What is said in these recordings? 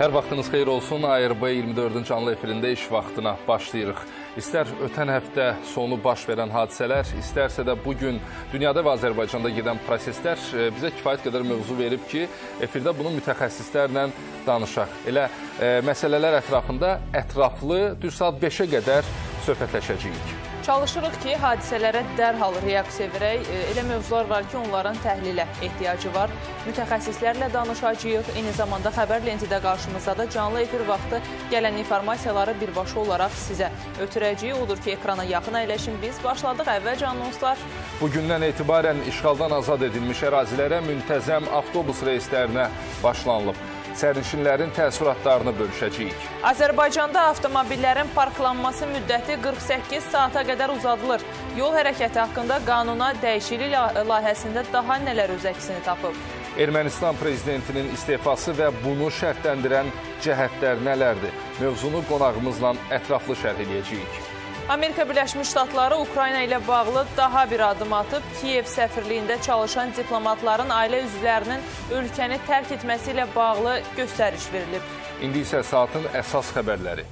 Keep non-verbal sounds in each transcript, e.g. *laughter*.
Hər vaxtınız xeyir olsun. ARB 24-cü canlı efirində iş vaxtına başlayırıq. İstər ötən həftə sonu baş verən hadisələr, istərsə də bugün dünyada və Azərbaycanda gedən proseslər e, bizə kifayət qədər mövzu verib ki, efirdə bunu mütəxəssislərlə danışaq. Elə e, məsələlər ətrafında ətraflı düz saat 5-ə qədər söhbətləşəcəyik. Çalışırıq ki, hadisələrə dərhal reaksiya verək. E, elə mövzular var ki, onların təhlilə ehtiyacı var. Mütəxəssislərlə danışacağıq. Eyni zamanda xəbər lentidə qarşımızda da canlı efir vaxtı gələn informasiyaları birbaşa olaraq sizə ötürəcəyik. Odur ki, ekrana yaxın əyləşin. Biz başladıq əvvəlcə anonslar. Bugündən etibarən işğaldan azad edilmiş ərazilərə müntəzəm avtobus reyslərinə başlanılıb sərnişinlərin təəssüratlarını bölüşəcəyik. Azərbaycanda avtomobillərin parklanması müddəti 48 saata qədər uzadılır. Yol hərəkəti haqqında qanuna dəyişiklik layihəsində daha nələr öz əksini tapıb? Ermənistan prezidentinin istefası və bunu şərtləndirən cəhətlər nələrdir? Mövzunu qonağımızla ətraflı şərh edəcəyik. Amerika Birləşmiş Ştatları Ukrayna ilə bağlı daha bir adım atıb. Kiyev səfirliyində çalışan diplomatların ailə üzvlərinin ölkəni tərk etməsi ilə bağlı göstəriş verilib. İndi isə saatın əsas xəbərləri.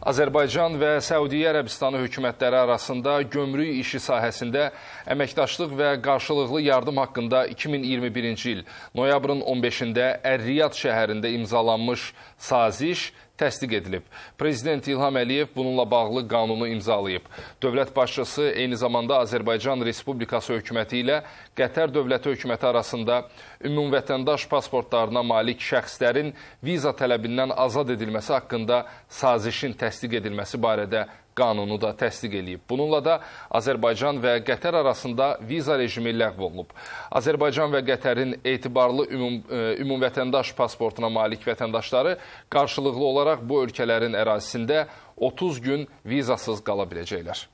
Azərbaycan və Səudiyyə Ərəbistanı hökumətləri arasında gömrük işi sahəsində əməkdaşlıq və qarşılıqlı yardım haqqında 2021-ci il noyabrın 15-də Ər-Riyad şəhərində imzalanmış saziş təsdiq edilib. Prezident İlham Əliyev bununla bağlı qanunu imzalayıb. Dövlət başçısı eyni zamanda Azərbaycan Respublikası hökuməti ilə Qətər dövləti hökuməti arasında ümumvətəndaş pasportlarına malik şəxslərin viza tələbindən azad edilməsi haqqında sazişin təsdiq edilməsi barədə qanunu da təsdiq edib. Bununla da Azərbaycan və Qətər arasında viza rejimi ləğv olunub. Azərbaycan və Qətərin etibarlı ümum, e, ümumvətəndaş pasportuna malik vətəndaşları qarşılıqlı olaraq bu ölkələrin ərazisində 30 gün vizasız qala biləcəklər.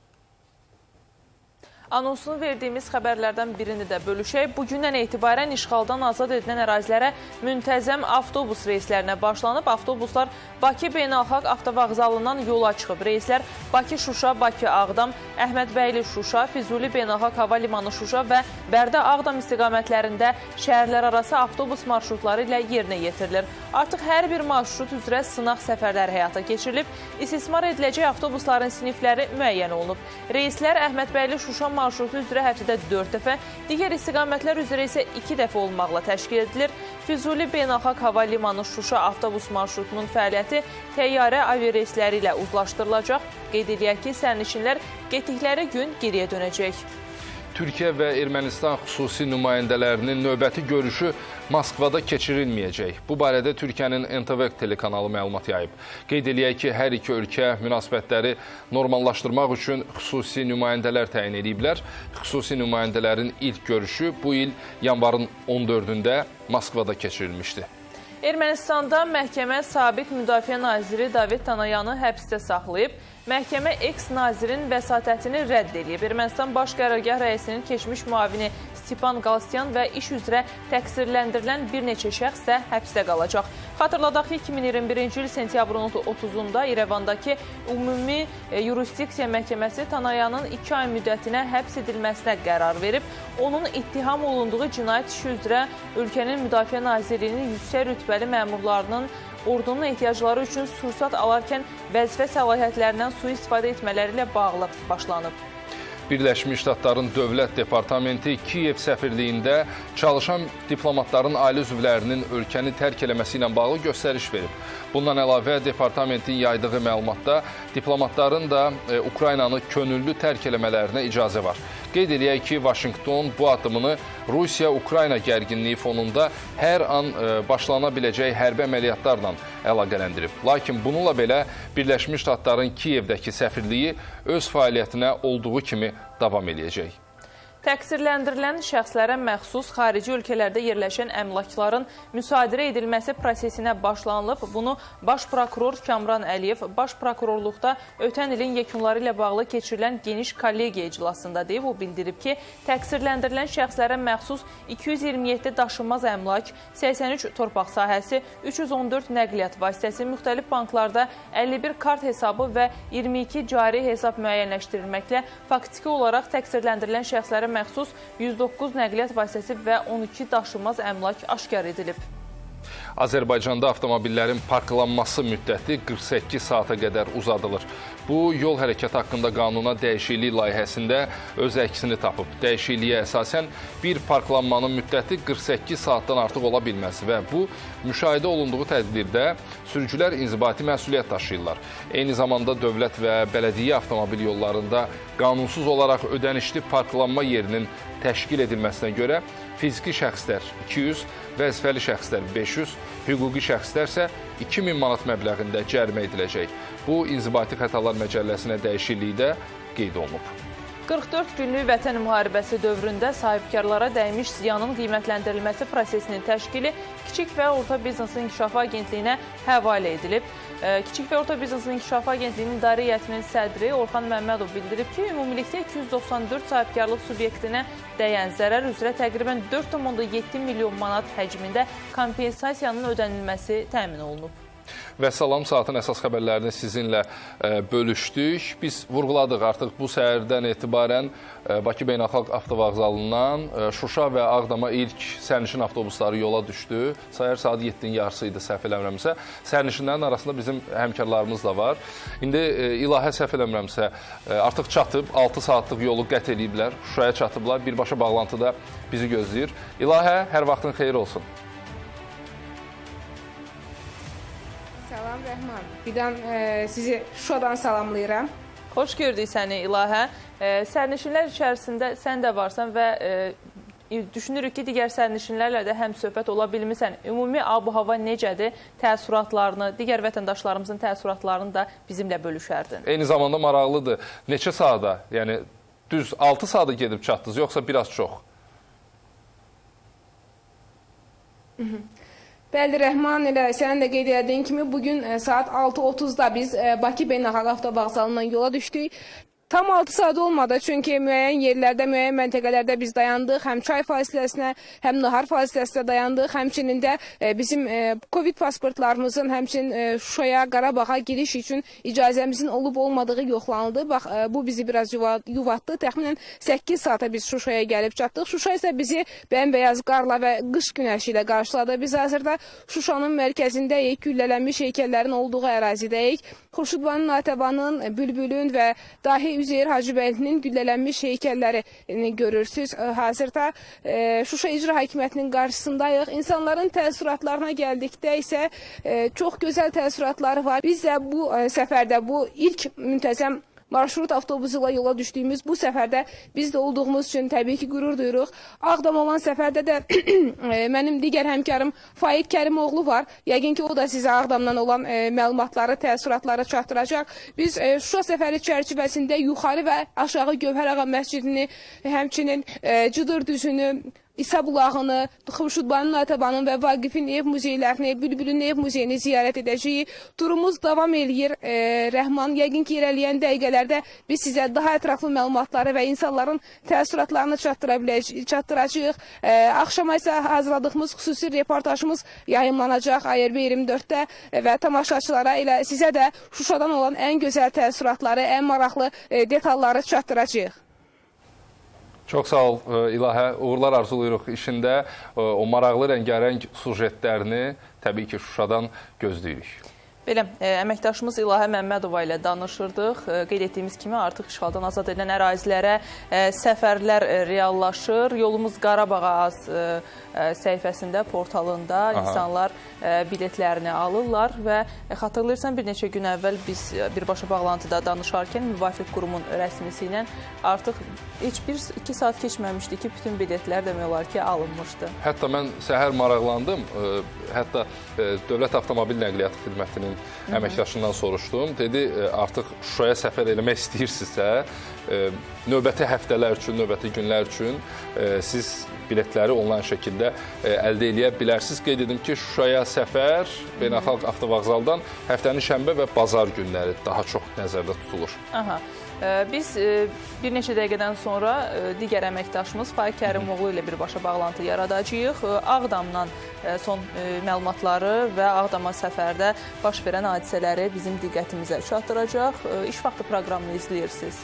Anonsunu verdiyimiz xəbərlərdən birini də bölüşək. Bugündən etibarən işğaldan azad edilən ərazilərə müntəzəm avtobus reyslərinə başlanıb. Avtobuslar Bakı Beynəlxalq Avtovağzalından yola çıxıb. Reyslər Bakı-Şuşa, Bakı-Ağdam, Əhmədbəyli-Şuşa, Füzuli Beynəlxalq Hava Limanı Şuşa və Bərdə-Ağdam istiqamətlərində şəhərlər arası avtobus marşrutları ilə yerinə yetirilir. Artıq hər bir marşrut üzrə sınaq səfərləri həyata keçirilib. İstismar ediləcək avtobusların sinifləri müəyyən olunub. Reyslər Əhmədbəyli-Şuşa marşrutu üzrə həftədə 4 dəfə, digər istiqamətlər üzrə isə 2 dəfə olmaqla təşkil edilir. Füzuli Beynəlxalq Hava Limanı Şuşa avtobus marşrutunun fəaliyyəti təyyarə aviareysləri ilə uzlaşdırılacaq. Qeyd edək ki, sərnişinlər getdikləri gün geriyə dönəcək. Türkiyə və Ermənistan xüsusi nümayəndələrinin növbəti görüşü Moskvada keçirilməyəcək. Bu barədə Türkiyənin NTV telekanalı məlumat yayıb. Qeyd eləyək ki, hər iki ölkə münasibətləri normallaşdırmaq üçün xüsusi nümayəndələr təyin ediblər. Xüsusi nümayəndələrin ilk görüşü bu il yanvarın 14-də Moskvada keçirilmişdi. Ermənistanda məhkəmə sabiq müdafiə naziri David Tanayanı həbsdə saxlayıb. Məhkəmə eks-nazirin vəsatətini rədd edib. Ermənistan Baş Qərargah rəisinin keçmiş müavini Stipan Qalstyan və iş üzrə təqsirləndirilən bir neçə şəxs də həbsdə qalacaq. Xatırladaq ki, 2021-ci il sentyabrın 30-da İrəvandakı Ümumi e, Yurisdiksiya Məhkəməsi Tanayanın 2 ay müddətinə həbs edilməsinə qərar verib. Onun ittiham olunduğu cinayət işi üzrə ölkənin Müdafiə Nazirliyinin yüksək rütbəli məmurlarının ordunun ehtiyacları üçün sursat alarkən vəzifə səlahiyyətlərindən sui-istifadə etmələri ilə bağlı başlanıb. Birləşmiş Ştatların Dövlət Departamenti Kiyev səfirliyində çalışan diplomatların ailə üzvlərinin ölkəni tərk eləməsi ilə bağlı göstəriş verib. Bundan əlavə, departamentin yaydığı məlumatda diplomatların da e, Ukraynanı könüllü tərk eləmələrinə icazə var. Qeyd eləyək ki, Vaşinqton bu addımını Rusiya-Ukrayna gərginliyi fonunda hər an e, başlana biləcək hərbi əməliyyatlarla əlaqələndirib. Lakin bununla belə Birləşmiş Ştatların Kiyevdəki səfirliyi öz fəaliyyətinə olduğu kimi davam eləyəcək. Təqsirləndirilən şəxslərə məxsus xarici ölkələrdə yerləşən əmlakların müsadirə edilməsi prosesinə başlanılıb. Bunu Baş prokuror Kamran Əliyev Baş prokurorluqda ötən ilin yekunları ilə bağlı keçirilən geniş kollegiya iclasında deyib. O bildirib ki, təqsirləndirilən şəxslərə məxsus 227 daşınmaz əmlak, 83 torpaq sahəsi, 314 nəqliyyat vasitəsi, müxtəlif banklarda 51 kart hesabı və 22 cari hesab müəyyənləşdirilməklə faktiki olaraq təqsirləndirilən şəxslərə məxsus 109 nəqliyyat vasitəsi və 12 daşınmaz əmlak aşkar edilib. Azərbaycanda avtomobillərin parklanması müddəti 48 saata qədər uzadılır. Bu, yol hərəkəti haqqında qanuna dəyişiklik layihəsində öz əksini tapıb. Dəyişikliyə əsasən bir parklanmanın müddəti 48 saatdan artıq ola bilməz və bu, müşahidə olunduğu tədbirdə sürücülər inzibati məsuliyyət daşıyırlar. Eyni zamanda dövlət və bələdiyyə avtomobil yollarında qanunsuz olaraq ödənişli parklanma yerinin təşkil edilməsinə görə fiziki şəxslər 200, vəzifəli şəxslər 500, hüquqi şəxslər isə 2000 manat məbləğində cərimə ediləcək. Bu, İnzibati Xətalar Məcəlləsinə dəyişiklikdə qeyd olunub. 44 günlük vətən müharibəsi dövründə sahibkarlara dəymiş ziyanın qiymətləndirilməsi prosesinin təşkili Kiçik və Orta Biznesin İnkişafı Agentliyinə həvalə edilib. Kiçik və Orta Biznesin İnkişafı Agentliyinin İdarə Heyətinin sədri Orxan Məmmədov bildirib ki, ümumilikdə 294 sahibkarlıq subyektinə dəyən zərər üzrə təqribən 4,7 milyon manat həcmində kompensasiyanın ödənilməsi təmin olunub. Və salam saatın əsas xəbərlərini sizinlə e, bölüşdük. Biz vurğuladıq artıq bu səhərdən etibarən e, Bakı Beynəlxalq Avtovağzalından e, Şuşa və Ağdama ilk sərnişin avtobusları yola düşdü. Səhər saat 7-nin yarısı idi səhv eləmirəmsə. Sərnişinlərin arasında bizim həmkarlarımız da var. İndi ilahə səhv eləmirəmsə artıq çatıb 6 saatlıq yolu qət eləyiblər. Şuşaya çatıblar. Birbaşa bağlantıda bizi gözləyir. İlahə, hər vaxtın xeyir olsun. Salam Rəhman. Birdən e, sizi Şuşadan salamlayıram. Xoş gördük səni İlahə. E, sərnişinlər içərisində sən də varsan və e, düşünürük ki, digər sərnişinlərlə də həm söhbət ola bilmirsən. Ümumi abu-hava necədir? Təəssüratlarını, digər vətəndaşlarımızın təəssüratlarını da bizimlə bölüşərdin. Eyni zamanda maraqlıdır. Neçə saata, yəni düz 6 saata gedib çatdınız, yoxsa biraz çox? Hı -hı. Bəli, Rəhman elə sənin də qeyd etdiyin kimi bu gün e, saat 6:30-da biz e, Bakı Beynəlxalq Avtovağzalından yola düşdük. Tam 6 saat olmadı, çünki müəyyən yerlərdə, müəyyən məntəqələrdə biz dayandıq. Həm çay fasiləsinə, həm nahar fasiləsinə dayandıq. Həmçinin də e, bizim e, Covid pasportlarımızın həmçinin e, Şuşaya, Qarabağa giriş üçün icazəmizin olub-olmadığı yoxlanıldı. Bax, bu bizi biraz yuva, yuvatdı. Təxminən 8 saata biz Şuşaya gəlib çatdıq. Şuşa isə bizi bəmbəyaz qarla və qış günəşi ilə qarşıladı. Biz hazırda Şuşanın mərkəzindəyik, güllələnmiş heykəllərin olduğu ərazidəyik. Xurşudvanın, Natəvanın, Bülbülün və dahi Üzeyir Hacıbəylinin güllələnmiş heykəllərini görürsüz. Hazırda e, Şuşa İcra Hakimiyyətinin qarşısındayıq. İnsanların təəssüratlarına gəldikdə isə e, çox gözəl təəssüratları var. Biz də bu e, səfərdə bu ilk müntəzəm marşrut avtobusu ilə yola düşdüyümüz bu səfərdə biz də olduğumuz üçün təbii ki, qürur duyuruq. Ağdam olan səfərdə də *clears throat* e, mənim digər həmkarım Faiq Kərimoğlu var. Yəqin ki, o da sizə Ağdamdan olan e, məlumatları, təəssüratları çatdıracaq. Biz e, Şuşa səfəri çərçivəsində yuxarı və aşağı Gövhərağa məscidini, həmçinin e, Cıdır düzünü, İsa bulağını, Xurşudbanın Natəbanın və Vaqifin ev muzeylərini, Bülbülün ev muzeyini ziyarət edəcəyik. Turumuz davam eləyir. E, Rəhman, yəqin ki, irəliyən dəqiqələrdə biz sizə daha ətraflı məlumatları və insanların təəssüratlarını çatdıra çatdıracağıq. E, axşama isə hazırladığımız xüsusi reportajımız yayımlanacaq ARB 24-də və tamaşaçılara elə sizə də Şuşadan olan ən gözəl təəssüratları, ən maraqlı e, detalları çatdıracağıq. Çox sağ ol e, İlahə. Uğurlar arzulayırıq işində. E, o maraqlı rəngarəng sujetlərini təbii ki, Şuşadan gözləyirik. Belə, e, əməkdaşımız İlahə Məmmədova ilə danışırdıq. Ə, qeyd etdiyimiz kimi artıq işğaldan azad edilən ərazilərə ə, səfərlər reallaşır. Yolumuz Qarabağa az səhifəsində, portalında Aha. insanlar biletlərini alırlar və xatırlayırsan bir neçə gün əvvəl biz birbaşa bağlantıda danışarkən müvafiq qurumun rəsmisi ilə artıq heç bir 2 saat keçməmişdi ki, bütün biletlər demək olar ki, alınmışdı. Hətta mən səhər maraqlandım. Hətta ə, Dövlət Avtomobil Nəqliyyatı Xidmətinin əməkdaşından soruşdum. Dedi, e, artıq Şuşaya səfər eləmək istəyirsinizsə, e, növbəti həftələr üçün, növbəti günlər üçün e, siz biletləri onlayn şəkildə əldə eləyə bilərsiniz. Qeyd edim ki, Şuşaya səfər Beynəlxalq Avtovağzaldan həftənin şənbə və bazar günləri daha çox nəzərdə tutulur. Aha. Biz bir neçə dəqiqədən sonra digər əməkdaşımız Faiq Kərimoğlu ilə birbaşa bağlantı yaradacağıq. Ağdamdan son məlumatları və Ağdama səfərdə baş verən hadisələri bizim diqqətimizə çatdıracaq. İş vaxtı proqramını izləyirsiniz.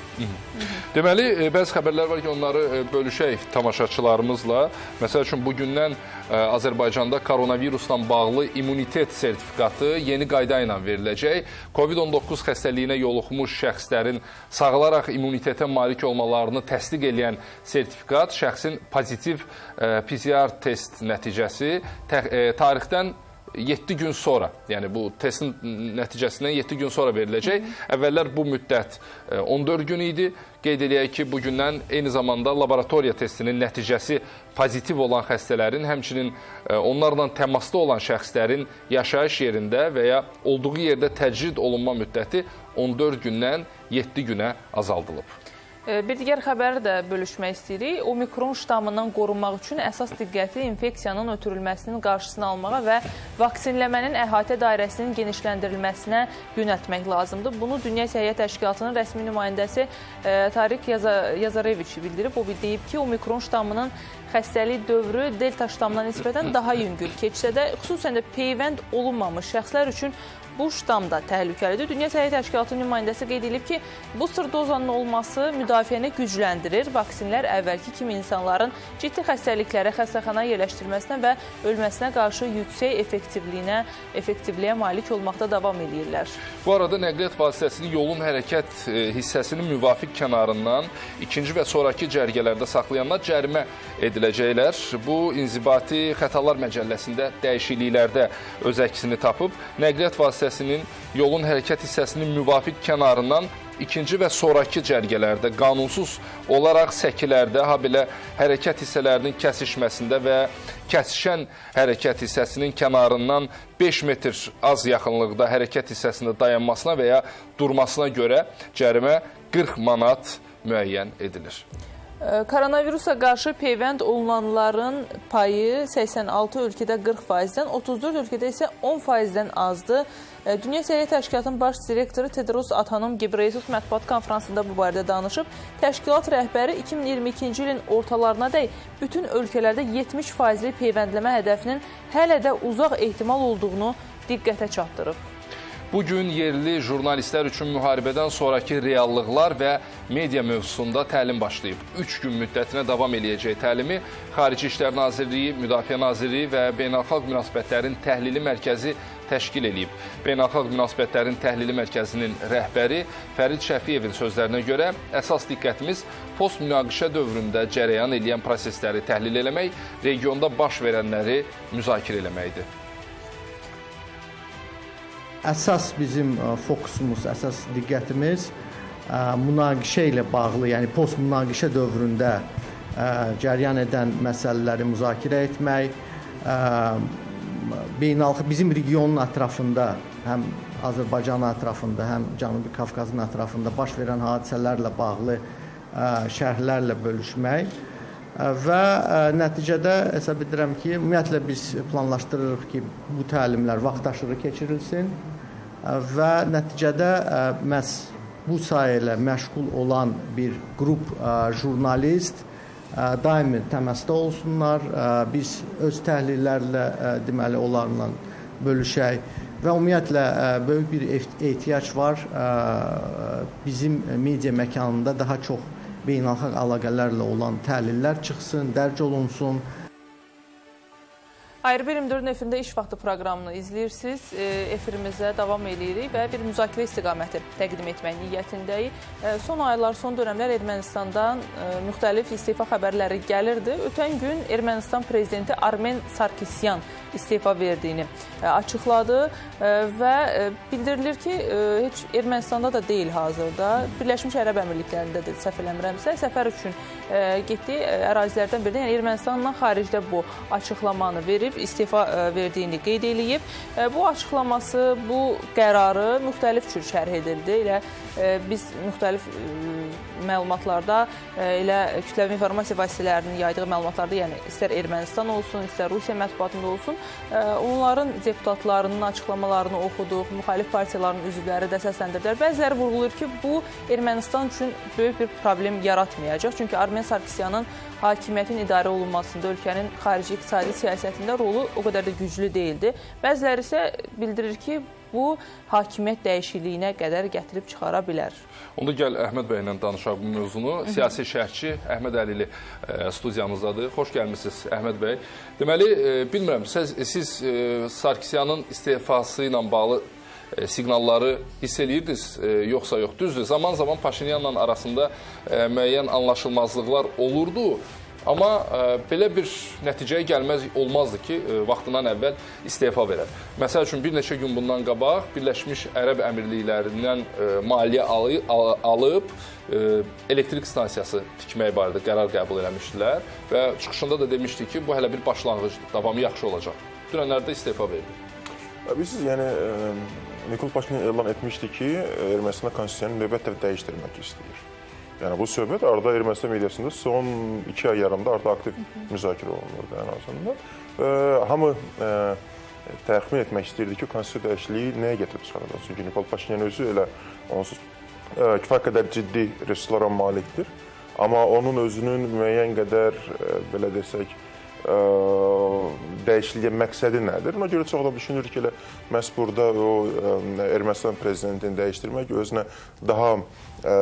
Deməli, bəzi xəbərlər var ki, onları bölüşək tamaşaçılarımızla. Məsəl üçün, bugündən Azərbaycanda koronavirusla bağlı immunitet sertifikatı yeni qayda ilə veriləcək. COVID-19 xəstəliyinə yoluxmuş şəxslərin sağalaraq immunitetə malik olmalarını təsdiq edən sertifikat şəxsin pozitiv PCR test nəticəsi tarixdən 7 gün sonra, yəni bu testin nəticəsindən 7 gün sonra veriləcək. Əvvəllər bu müddət 14 gün idi. Qeyd eləyək ki, bugündən eyni zamanda laboratoriya testinin nəticəsi pozitiv olan xəstələrin, həmçinin onlarla təmasda olan şəxslərin yaşayış yerində və ya olduğu yerdə təcrid olunma müddəti 14 gündən 7 günə azaldılıb. Bir digər xəbəri də bölüşmək istəyirik. Omikron ştamından qorunmaq üçün əsas diqqəti infeksiyanın ötürülməsinin qarşısını almağa və vaksinləmənin əhatə dairəsinin genişləndirilməsinə yönəltmək lazımdır. Bunu Dünya Səhiyyə Təşkilatının rəsmi nümayəndəsi Tarik Yazareviç bildirib. O deyib ki, omikron ştamının xəstəlik dövrü delta ştamına nisbətən daha yüngül keçsə də, xüsusən də peyvənd olunmamış şəxslər üçün bu ştam da təhlükəlidir. Dünya Səhiyyə Təşkilatının nümayəndəsi qeyd edib ki, booster dozanın olması müdafiəni gücləndirir. Vaksinlər əvvəlki kimi insanların ciddi xəstəliklərə, xəstəxana yerləşdirməsinə və ölməsinə qarşı yüksək effektivliyinə, effektivliyə malik olmaqda davam edirlər. Bu arada nəqliyyat vasitəsini yolun hərəkət e, hissəsinin müvafiq kənarından ikinci və sonraki cərgələrdə saxlayanlar cərimə ediləcəklər. Bu inzibati xətalar məcəlləsində dəyişikliklərdə öz əksini tapıb. Nəqliyyat vasitəsini hissəsinin yolun hərəkət hissəsinin müvafiq kənarından ikinci və sonrakı cərgələrdə qanunsuz olaraq səkilərdə, ha belə hərəkət hissələrinin kəsişməsində və kəsişən hərəkət hissəsinin kənarından 5 metr az yaxınlıqda hərəkət hissəsində dayanmasına və ya durmasına görə cərimə 40 manat müəyyən edilir. Koronavirusa qarşı peyvənd olunanların payı 86 ölkədə 40%-dən, 34 ölkədə isə 10%-dən azdır. Dünya Səhiyyə Təşkilatının baş direktoru Tedros Adhanom Ghebreyesus mətbuat konfransında bu barədə danışıb. Təşkilat rəhbəri 2022-ci ilin ortalarına dək bütün ölkələrdə 70%li peyvəndləmə hədəfinin hələ də uzaq ehtimal olduğunu diqqətə çatdırıb. Bu gün yerli jurnalistlər üçün müharibədən sonrakı reallıqlar və media mövzusunda təlim başlayıb. 3 gün müddətinə davam eləyəcək təlimi Xarici İşlər Nazirliyi, Müdafiə Nazirliyi və Beynəlxalq Münasibətlərin Təhlili Mərkəzi təşkil edib. Beynəlxalq Münasibətlərin Təhlili Mərkəzinin rəhbəri Fərid Şəfiyevin sözlərinə görə əsas diqqətimiz post-münaqişə dövründə cərəyan edən prosesləri təhlil eləmək, regionda baş verənləri müzakirə eləməkdir əsas bizim e, fokusumuz, əsas diqqətimiz e, münaqişə ilə bağlı, yəni post münaqişə dövründə e, cəryan edən məsələləri müzakirə etmək, beynəlxalq bizim regionun ətrafında həm Azərbaycan ətrafında, həm Cənubi Qafqazın ətrafında baş verən hadisələrlə bağlı şərhlərlə bölüşmək və nəticədə hesab edirəm ki, ümumiyyətlə biz planlaşdırırıq ki, bu təlimlər vaxtaşırı keçirilsin və nəticədə məhz bu sahə ilə məşğul olan bir qrup jurnalist daimi təmasda olsunlar. Biz öz təhlillərlə deməli onlarla bölüşək və ümumiyyətlə böyük bir ehtiyac var bizim media məkanında daha çox beynəlxalq əlaqələrlə olan təhlillər çıxsın, dərc olunsun. Ayrı 24 nefində iş vaxtı proqramını izləyirsiniz. E, efirimizə davam edirik və bir müzakirə istiqaməti təqdim etmək niyyətindəyik. E, son aylar, son dönəmlər Ermənistandan e, müxtəlif istifa xəbərləri gəlirdi. Ötən gün Ermənistan prezidenti Armen Sarkisyan istifa verdiyini açıqladı və bildirilir ki, heç Ermənistanda da deyil hazırda. Birləşmiş Ərəb Əmirliklərindədir, səhv eləmirəmsə. Səfər üçün getdiyi ərazilərdən biridir. Yəni Ermənistandan xaricdə bu açıqlamanı bildirib, istefa verdiyini qeyd eləyib. Bu açıqlaması, bu qərarı müxtəlif cür şərh edildi. Elə biz müxtəlif məlumatlarda elə kütləvi informasiya vasitələrinin yaydığı məlumatlarda, yəni istər Ermənistan olsun, istər Rusiya mətbuatında olsun, onların deputatlarının açıqlamalarını oxuduq, müxalif partiyaların üzvləri də səsləndirdilər. Bəziləri vurğulayır ki, bu Ermənistan üçün böyük bir problem yaratmayacaq. Çünki Armen Sarkisyanın hakimiyyətin idarə olunmasında, ölkənin xarici iqtisadi siyasətində rolu o qədər də güclü deyildi. Bəziləri isə bildirir ki, bu hakimiyyət dəyişikliyinə qədər gətirib çıxara bilər. Onda gəl Əhməd bəylə danışaq bu mövzunu. Siyasi şərhçi Əhməd Əlili e, studiyamızdadır. Xoş gəlmisiniz Əhməd bəy. Deməli, e, bilmirəm, siz, siz e, Sarkisyanın istefası ilə bağlı siqnalları hiss eləyirdiniz, yoxsa yox? Düzdür, zaman-zaman Paşinyanla arasında müəyyən anlaşılmazlıqlar olurdu. Amma e, belə bir nəticəyə gəlməz olmazdı ki, e, vaxtından əvvəl istefa verər. Məsəl üçün bir neçə gün bundan qabaq Birləşmiş Ərəb Əmirliklərindən e, maliyyə alı, al, alıb elektrik stansiyası tikmək barədə qərar qəbul eləmişdilər və çıxışında da demişdi ki, bu hələ bir başlanğıcdır, davamı yaxşı olacaq. Dünənlərdə istefa verdi. Bilirsiniz, yəni Nikol Paşinyan elan etmişdi ki, Ermənistan konstitusiyanı növbət dəfə dəyişdirmək istəyir. Yəni bu söhbət arada Ermənistan mediasında son 2 ay yarımda artıq aktiv müzakirə olunurdu ən azından. E, hamı e, təxmin etmək istəyirdi ki, konstitusiya dəyişikliyi nəyə gətirib çıxaracaq? Çünki Nikol Paşinyan özü elə onsuz e, kifayət qədər ciddi resurslara malikdir. Amma onun özünün müəyyən qədər e, belə desək, ə, dəyişikliyə məqsədi nədir? Ona görə çox da düşünür ki, elə məhz burada o ə, Ermənistan prezidentini dəyişdirmək özünə daha ə,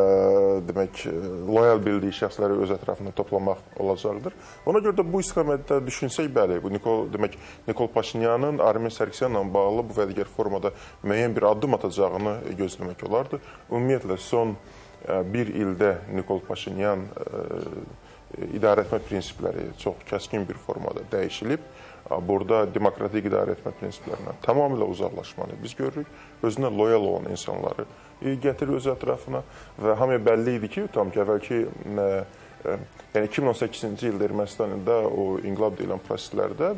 demək loyal bildiyi şəxsləri öz ətrafında toplamaq olacaqdır. Ona görə də bu istiqamətdə düşünsək, bəli, bu Nikol demək Nikol Paşinyanın Armen Sarkisyanla bağlı bu və digər formada müəyyən bir addım atacağını gözləmək olardı. Ümumiyyətlə son ə, bir ildə Nikol Paşinyan ə, idarə etmə prinsipləri çox kəskin bir formada dəyişilib. Burada demokratik idarə etmə prinsiplərindən tamamilə uzaqlaşmanı biz görürük. Özünə loyal olan insanları gətirir öz ətrafına və hamıya bəlli idi ki, tam ki, əvvəlki ə, yəni 2018-ci ildə Ermənistanda o inqilab deyilən proseslərdə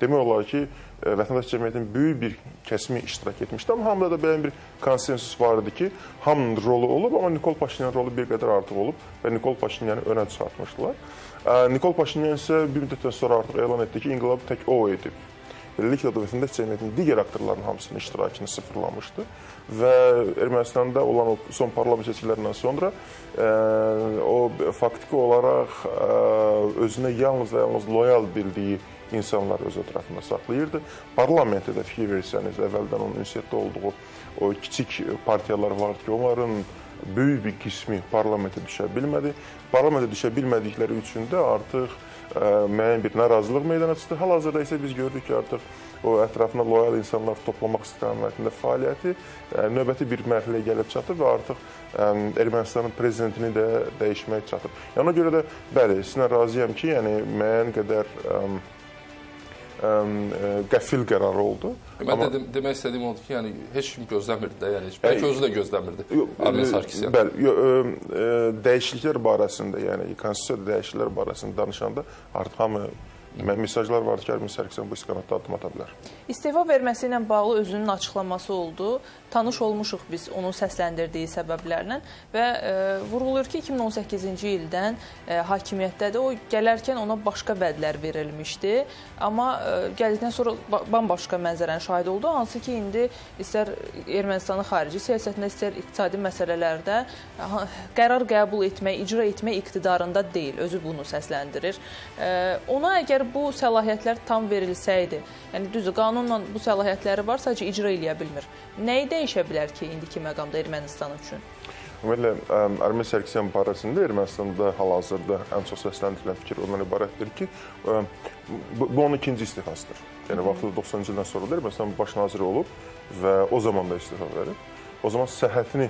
demək olar ki, vətəndaş cəmiyyətinin böyük bir kəsimi iştirak etmişdi, amma hamıda da belə bir konsensus var idi ki, hamının rolu olub, amma Nikol Paşinyanın rolu bir qədər artıq olub və Nikol Paşinyanı önə çıxartmışdılar. Nikol Paşinyan isə bir müddətdən sonra artıq elan etdi ki, inqilabı tək o edib. Beləliklə də vətəndaş cəmiyyətinin digər aktorların hamısının iştirakını sıfırlamışdı və Ermənistanda olan o son parlament seçkilərindən sonra ə, o faktiki olaraq ə, özünə yalnız və yalnız loyal bildiyi insanlar öz ətrafında saxlayırdı. Parlamentdə də fikir versəniz, əvvəldən onun ünsiyyətdə olduğu o kiçik partiyalar vardı ki, onların böyük bir qismi parlamentə düşə bilmədi. Parlamentə düşə bilmədikləri üçün də artıq ə, müəyyən bir narazılıq meydana çıxdı. Hal-hazırda isə biz gördük ki, artıq o ətrafına loyal insanlar toplamaq istiqamətində fəaliyyəti ə, növbəti bir mərhələyə gəlib çatıb və artıq ə, Ermənistanın prezidentini də dəyişmək çatıb. Yəni ona görə də bəli, sizinlə razıyam ki, yəni müəyyən qədər ə, qəfil qərar oldu. Mən Amma, dedim, demək istədiyim odur ki, yəni heç kim gözləmirdi də, yəni bəlkə özü də gözləmirdi. Armen Sarkisyan. Bəli, ə, dəyişikliklər barəsində, yəni konstitusiya dəyişikliklər barəsində danışanda artıq hamı mesajlar vardı ki, Ermin Sərkisyan bu istiqamətdə addım ata bilər. İstefa verməsi ilə bağlı özünün açıqlaması oldu. Tanış olmuşuq biz onun səsləndirdiyi səbəblərlə və e, vurğulayır ki, 2018-ci ildən e, hakimiyyətdədir. O gələrkən ona başqa vədlər verilmişdi, amma e, gəldikdən sonra bambaşqa mənzərənin şahid oldu. Hansı ki, indi istər Ermənistanın xarici siyasətində, istər iqtisadi məsələlərdə qərar qəbul etmək, icra etmək iqtidarında deyil. Özü bunu səsləndirir. E, ona əgər əgər bu səlahiyyətlər tam verilsəydi, yəni düzdür, qanunla bu səlahiyyətləri var, sadəcə icra eləyə bilmir. Nəyi dəyişə bilər ki, indiki məqamda Ermənistan üçün? Ümumiyyətlə, Armen Sərkisyan barəsində Ermənistanda hal-hazırda ən çox səsləndirilən fikir ondan ibarətdir ki, bu, bu onun ikinci istifasıdır. Yəni, vaxtında 90-cı ildən sonra da Ermənistan baş naziri olub və o zaman da istifa verib. O zaman səhhətini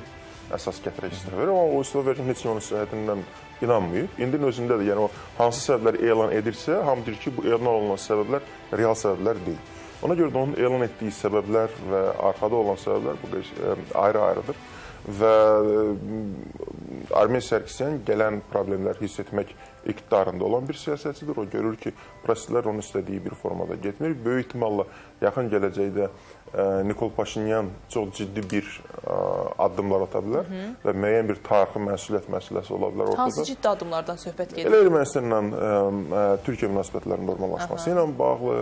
əsas gətirək verir, amma o verirkən heç kim onun səhhətindən inanmayıb. İndinin özündə də, yəni o hansı səbəblər elan edirsə, hamı deyir ki, bu elan olunan səbəblər real səbəblər deyil. Ona görə də onun elan etdiyi səbəblər və arxada olan səbəblər bu ayrı-ayrıdır və Armen Sərkisyan gələn problemləri hiss etmək iqtidarında olan bir siyasətçidir. O görür ki, proseslər onun istədiyi bir formada getmir. Böyük ehtimalla yaxın gələcəkdə ə, Nikol Paşinyan çox ciddi bir ə, addımlar ata bilər Hı və müəyyən bir tarixi məsuliyyət məsələsi ola bilər ortada. Hansı ciddi addımlardan söhbət gedir? Elə Ermənistanla Türkiyə münasibətlərinin normallaşması ilə bağlı,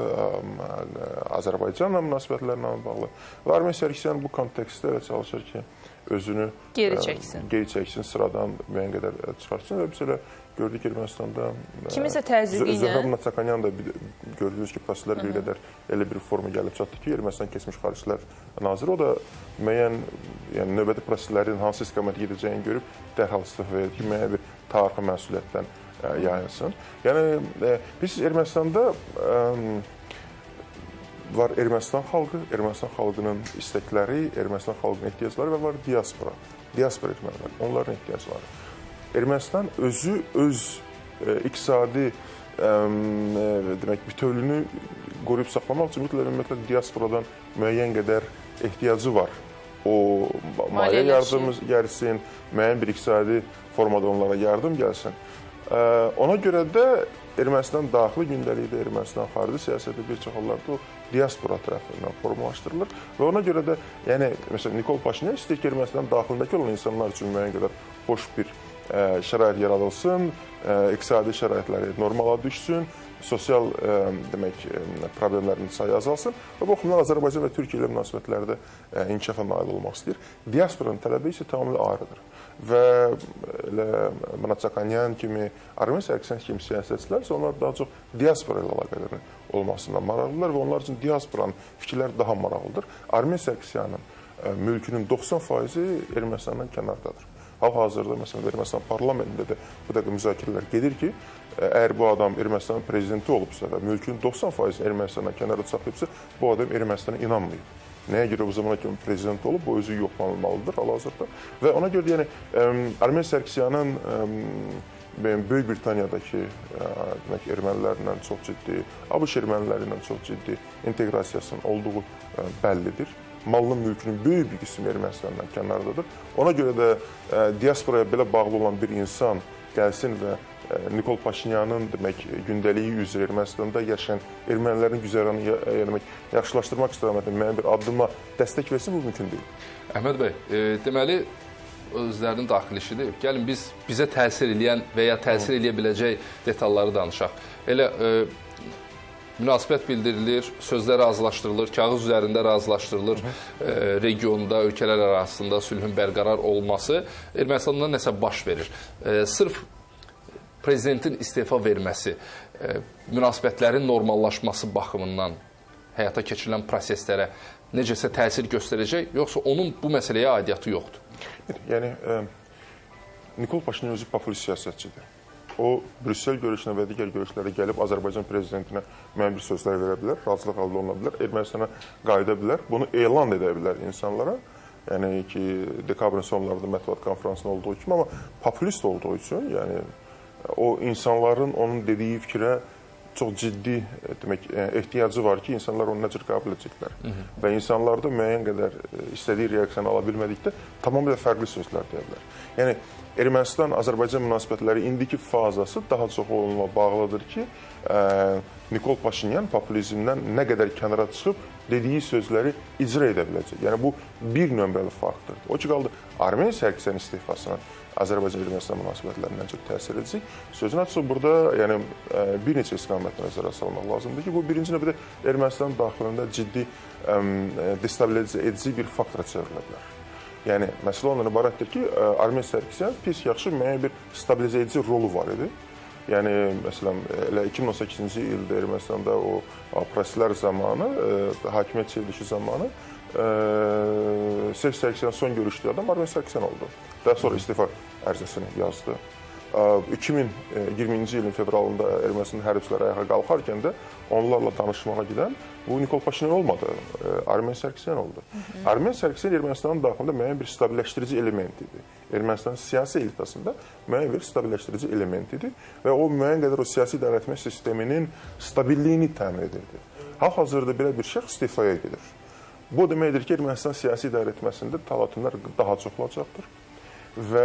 Azərbaycanla münasibətlərlə bağlı və Armen Sərkisyan bu kontekstdə çalışır ki, özünü geri çəksin. Ə, geri çəksin, sıradan müəyyən qədər çıxartsın və biz elə gördük Ermənistanda Kimisə təzyiqi ilə Zöhrəm Natsakanyan da gördünüz ki, proseslər bir qədər elə bir forma gəlib çatdı ki, Ermənistan keçmiş xaricilər naziri o da müəyyən yəni növbəti proseslərin hansı istiqamətə gedəcəyini görüb dərhal istifa verdi ki, müəyyən bir tarixi məsuliyyətdən ə, yayınsın. Yəni biz Ermənistanda ə, var Ermənistan xalqı, Ermənistan xalqının istəkləri, Ermənistan xalqının ehtiyacları və var diaspora. Diaspora etməlilər, onların ehtiyacları. Ermənistan özü öz e, iqtisadi e, demək bütövlüyünü qoruyub saxlamaq üçün mütləq ümumiyyətlə diasporadan müəyyən qədər ehtiyacı var. O maliyyə yardımı gəlsin, müəyyən bir iqtisadi formada onlara yardım gəlsin. E, ona görə də Ermənistan daxili gündəlikdə, Ermənistan xarici siyasəti bir çox hallarda o diaspora tərəfindən formalaşdırılır və ona görə də, yəni məsələn Nikol Paşinyan istəyir ki, Ermənistan daxilindəki olan insanlar üçün müəyyən qədər xoş bir ə, şərait yaradılsın, ə, iqtisadi şəraitləri normala düşsün, sosial ə, demək problemlərin sayı azalsın və bu baxımdan Azərbaycan və Türkiyə ilə münasibətlərdə ə, inkişafa nail olmaq istəyir. Diasporanın tələbi isə tamamilə ayrıdır və elə Manaçakanyan kimi, Armen Sərkisyan kimi siyasətçilər isə onlar daha çox diaspora ilə əlaqələrinin olmasından maraqlılar və onlar üçün diasporanın fikirləri daha maraqlıdır. Armen Sərkisyanın mülkünün 90%-i Ermənistandan kənardadır. Hal-hazırda məsələn Ermənistan parlamentində də bu dəqiqə müzakirələr gedir ki, əgər bu adam Ermənistanın prezidenti olubsa və mülkün 90% Ermənistandan kənarda saxlayıbsa, bu adam Ermənistana inanmayıb. Nəyə görə bu zamana kimi prezident olub, bu özü yoxlanılmalıdır hal-hazırda. Və ona görə yəni Armen Sərkisyanın Böyük Britaniyadakı demək ermənilərlə çox ciddi, ABŞ erməniləri ilə çox ciddi inteqrasiyasının olduğu bəllidir. Malının mülkünün böyük bir qismi Ermənistandan kənardadır. Ona görə də diasporaya belə bağlı olan bir insan gəlsin və Nikol Paşinyanın demək gündəliyi üzrə Ermənistanda yaşayan ermənilərin güzəranını demək yaxşılaşdırmaq istiqamətində müəyyən bir addıma dəstək versin bu mümkün deyil. Əhməd bəy, e, deməli özlərinin daxili işidir. Gəlin biz bizə təsir eləyən və ya təsir eləyə biləcək detalları danışaq. Elə e, münasibət bildirilir, sözlər razılaşdırılır, kağız üzərində razılaşdırılır e, regionda, ölkələr arasında sülhün bərqərar olması Ermənistanda nəsə baş verir. E, sırf prezidentin istefa verməsi, e, münasibətlərin normallaşması baxımından həyata keçirilən proseslərə necəsə təsir göstərəcək, yoxsa onun bu məsələyə aidiyyatı yoxdur? Yəni ə, Nikol Paşinyan özü populist siyasətçidir. O Brüssel görüşünə və digər görüşlərə gəlib Azərbaycan prezidentinə müəyyən bir sözlər verə bilər, razılıq əldə oluna bilər, Ermənistana qayıda bilər, bunu elan edə bilər insanlara. Yəni ki, dekabrın sonlarında mətbuat konfransında olduğu kimi, amma populist olduğu üçün, yəni o insanların onun dediyi fikrə çox ciddi demək ehtiyacı var ki, insanlar onu necə qəbul edəcəklər. Hı -hı. Və insanlarda müəyyən qədər istədiyi reaksiyanı ala bilmədikdə tamamilə fərqli sözlər deyə bilər. Yəni Ermənistan-Azərbaycan münasibətləri indiki fazası daha çox onunla bağlıdır ki, ə, Nikol Paşinyan populizmdən nə qədər kənara çıxıb dediyi sözləri icra edə biləcək. Yəni bu bir nömrəli faktordur. O ki qaldı Armen Sərkisyan istifasına Azərbaycan-Ermənistan münasibətlərindən çox təsir edəcək. Sözün açığı burada yəni bir neçə istiqamətdə nəzərə salmaq lazımdır ki, bu birinci növbədə Ermənistan daxilində ciddi ə, destabilizə edici bir faktora çevrilə bilər. Yəni məsələ ondan ibarətdir ki, Armen Sərkisyan pis yaxşı müəyyən bir stabilizə edici rolu var idi. Yəni məsələn elə 2018-ci ildə Ermənistanda o proseslər zamanı, hakimiyyət çevrilişi zamanı Serj Sərkisyan son görüşdüyü adam Armen Sərkisyan oldu. Daha sonra istifa ərizəsini yazdı. 2020-ci ilin fevralında Ermənistan hərbçiləri ayağa qalxarkən də onlarla danışmağa gedən bu Nikol Paşinyan olmadı, Armen Sərkisyan oldu. Hı -hı. Armen Sərkisyan Ermənistanın daxilində müəyyən bir stabililəşdirici element idi. Ermənistanın siyasi elitasında müəyyən bir stabililəşdirici element idi və o müəyyən qədər o siyasi idarəetmə sisteminin stabilliyini təmin edirdi. Hal-hazırda belə bir şəxs istifaya gedir. Bu deməkdir ki, Ermənistan siyasi idarəetməsində təlatümlər daha çox olacaqdır və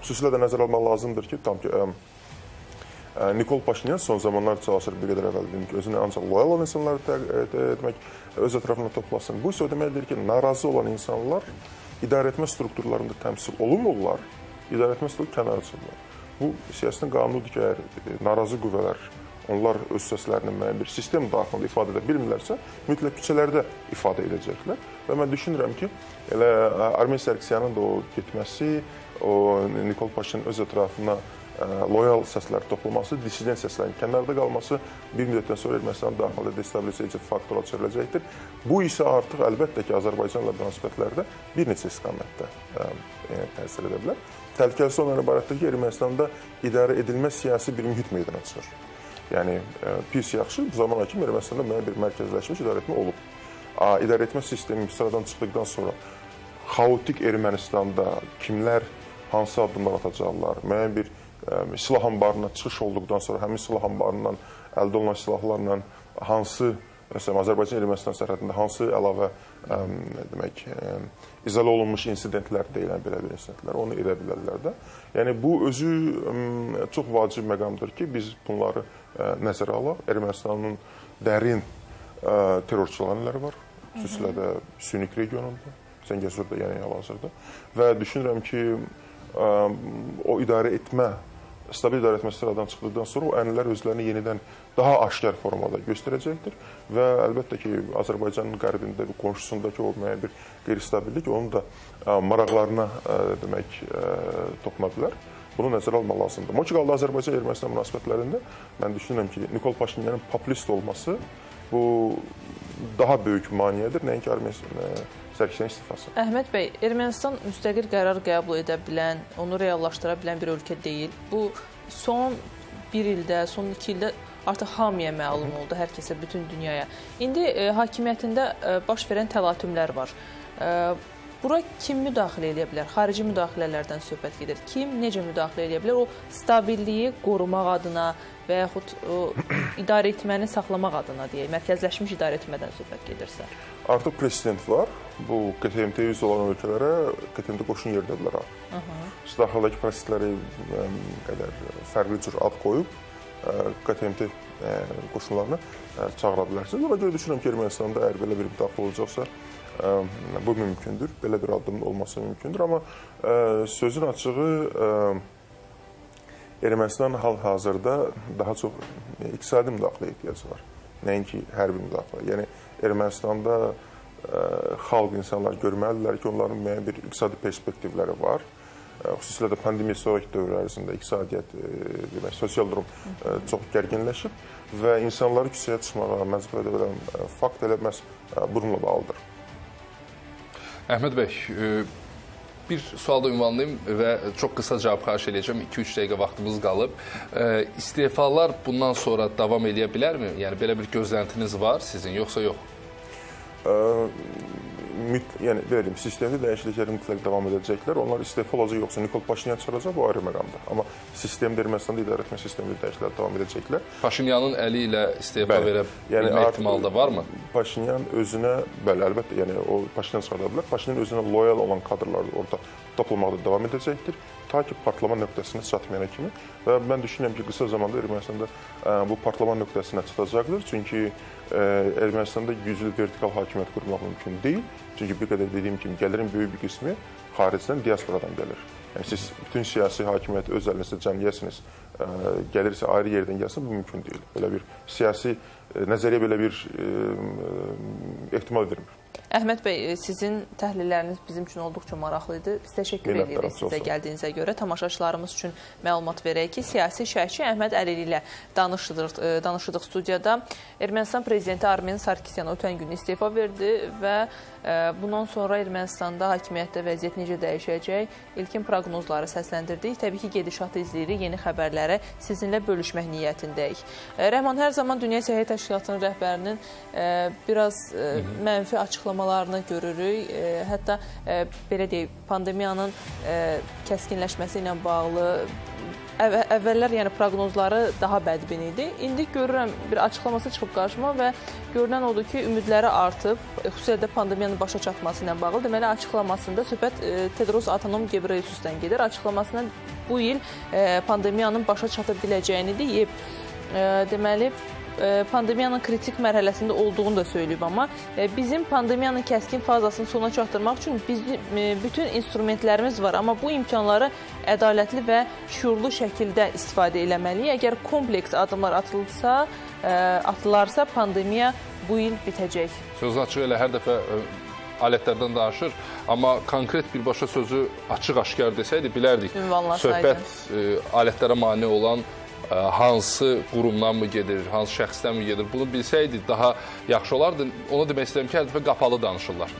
xüsusilə də nəzərə almaq lazımdır ki, tam ki, ə, Nikol Paşinyan son zamanlar çalışır bir qədər əvvəl dedim ki, özünü ancaq loyal olan insanları təqdim etmək, öz ətrafına toplasın. Bu isə o deməkdir ki, narazı olan insanlar idarəetmə strukturlarında təmsil olunmurlar, idarəetmə struktur kənara çıxırlar. Bu siyasətin qanunudur ki, əgər narazı qüvvələr onlar öz səslərini müəyyən bir sistem daxilində ifadə edə bilmirlərsə, mütləq küçələrdə ifadə edəcəklər. Və mən düşünürəm ki, elə Armen Sarkisyanın da o getməsi, o Nikol Paşinyan öz ətrafına ə, loyal səslər toplaması, dissident səslərin kənarda qalması bir müddətdən sonra Ermənistan daxilində destabilizə edici faktora çevriləcəkdir. Bu isə artıq əlbəttə ki, Azərbaycanla münasibətlərdə bir neçə istiqamətdə ə, yəni, təsir edə bilər. Təhlükəlisi ondan ibarətdir ki, Ermənistanda idarə edilməz siyasi bir mühit meydana çıxır. Yəni ə, pis yaxşı bu zamana kimi Ermənistanda müəyyən bir mərkəzləşmiş idarəetmə olub. İdarəetmə sistemi sıradan çıxdıqdan sonra xaotik Ermənistanda kimlər hansı addımlar atacaqlar, müəyyən bir ə, silah anbarına çıxış olduqdan sonra həmin silah anbarından əldə olunan silahlarla hansı məsələn Azərbaycan Ermənistan sərhədində hansı əlavə ə, nə demək ə, izolə olunmuş insidentlər deyilən belə bir insidentlər onu edə bilərlər də. Yəni bu özü ə, çox vacib məqamdır ki, biz bunları nəzərə alaq. Ermənistanın dərin ə, terrorçuları var, xüsusilə də Sünik regionunda, Zəngəzurda, yəni hal-hazırda və düşünürəm ki, o idarə etmə stabil idarə etmə sıradan çıxdıqdan sonra o ənənələr özlərini yenidən daha aşkar formada göstərəcəkdir və əlbəttə ki, Azərbaycanın qərbində, qonşusundakı o müəyyən bir qeyri-stabillik onun da maraqlarına demək toxuna bilər. Bunu nəzərə almaq lazımdır. Qaldı Azərbaycan-Ermənistan münasibətlərində mən düşünürəm ki, Nikol Paşinyanın populist olması bu daha böyük maneədir, nəinki Ermənistan Sərkisyan istifası. Əhməd bəy, Ermənistan müstəqil qərar qəbul edə bilən, onu reallaşdıra bilən bir ölkə deyil. Bu son bir ildə, son iki ildə artıq hamıya məlum oldu, hər kəsə, bütün dünyaya. İndi e, hakimiyyətində e, baş verən təlatümlər var. E, bura kim müdaxilə edə bilər? Xarici müdaxilələrdən söhbət gedir. Kim necə müdaxilə edə bilər? O stabilliyi qorumaq adına və yaxud o *coughs* idarə etməni saxlamaq adına deyək, mərkəzləşmiş idarə etmədən söhbət gedirsə. Artıq prezident var. Bu KTMT üzv olan ölkələrə KTMT qoşun yeridədilər. Biz daxildəki prosesləri qədər fərqli cür ad qoyub ə, KTMT ə, qoşunlarını ə, çağıra bilərsiniz. Ona görə düşünürəm ki, Ermənistanda əgər belə bir müdaxilə olacaqsa, bu mümkündür. Belə bir addım olması mümkündür, amma sözün açığı Ermənistan hal-hazırda daha çox iqtisadi müdaxilə ehtiyacı var. Nəinki hərbi müdaxilə. Yəni Ermənistanda ə, xalq insanlar görməlidirlər ki, onların müəyyən bir iqtisadi perspektivləri var. Ə, xüsusilə də pandemiya sonraki dövr ərzində iqtisadiyyat, ə, demək, sosial durum ə, çox gərginləşib və insanları küçəyə çıxmağa məcbur edə bilən fakt elə məhz bununla bağlıdır. Əhməd bəy, bir sual da ünvanlayım və çox qısa cavab xahiş edəcəm. 2-3 dəqiqə vaxtımız qalıb. İstefalar bundan sonra davam edə bilərmi? Yəni belə bir gözləntiniz var sizin, yoxsa yox? Ə, müt, yəni deyim, sistemli dəyişikliklər mütləq davam edəcəklər. Onlar istefa olacaq yoxsa Nikol Paşinyan çıxacaq, bu ayrı məqamdır. Amma sistemdə Ermənistanda idarə etmə sistemli dəyişikliklər davam edəcəklər. Paşinyanın əli ilə istefa verə yəni, ehtimalı da varmı? Paşinyan özünə, bəli, əlbəttə, yəni o Paşinyan çıxarda bilər. Paşinyan özünə loyal olan kadrlar orada toplamaqda davam edəcəkdir ta ki partlama nöqtəsinə çatmayana kimi və mən düşünürəm ki, qısa zamanda Ermənistanda ə, bu partlama nöqtəsinə çatacaqdır. Çünki ə, Ermənistanda güclü vertikal hakimiyyət qurmaq mümkün deyil. Çünki bir qədər dediyim kimi gəlirin böyük bir qismi xaricdən diasporadan gəlir. Yəni siz bütün siyasi hakimiyyəti öz əlinizdə cəmləyəsiniz, ə, gəlirsə ayrı yerdən gəlsin, bu mümkün deyil. Belə bir siyasi nəzəriyyə belə bir ə, ehtimal vermir. Əhməd bəy, sizin təhlilləriniz bizim üçün olduqca maraqlı idi. Biz təşəkkür edirik sizə gəldiyinizə görə. Tamaşaçılarımız üçün məlumat verək ki, siyasi şərhçi Əhməd Əlili ilə danışdıq, danışdıq studiyada. Ermənistan prezidenti Armen Sarkisyan ötən gün istefa verdi və bundan sonra Ermənistanda hakimiyyətdə vəziyyət necə dəyişəcək, ilkin proqnozları səsləndirdik. Təbii ki, gedişatı izləyirik, yeni xəbərləri sizinlə bölüşmək niyyətindəyik. Rəhman, hər zaman Dünya Səhiyyə Təşkilatının rəhbərinin biraz mənfi açıq açıqlamalarını görürük. E, hətta e, belə deyək, pandemiyanın e, kəskinləşməsi ilə bağlı əv əvvəllər yəni proqnozları daha bədbin idi. İndi görürəm bir açıqlaması çıxıb qarşıma və görünən odur ki, ümidləri artıb, xüsusilə də pandemiyanın başa çatması ilə bağlı. Deməli açıqlamasında söhbət e, Tedros Adhanom Ghebreyesus'dan gedir. Açıqlamasında bu il e, pandemiyanın başa çata biləcəyini deyib. E, deməli E, pandemiyanın kritik mərhələsində olduğunu da söyləyib, amma e, bizim pandemiyanın kəskin fazasını sona çatdırmaq üçün biz e, bütün instrumentlərimiz var, amma bu imkanları ədalətli və şuurlu şəkildə istifadə eləməliyik. Əgər kompleks addımlar atılsa, atılarsa pandemiya bu il bitəcək. Söz açıq elə hər dəfə alətlərdən danışır, amma konkret birbaşa sözü açıq-aşkar desəydi bilərdik. Söhbət alətlərə mane olan hansı qurumdan mı gedir, hansı şəxsdən mi gedir, bunu bilsəydik daha yaxşı olardı. Onu demək istəyirəm ki, hər dəfə qapalı danışırlar.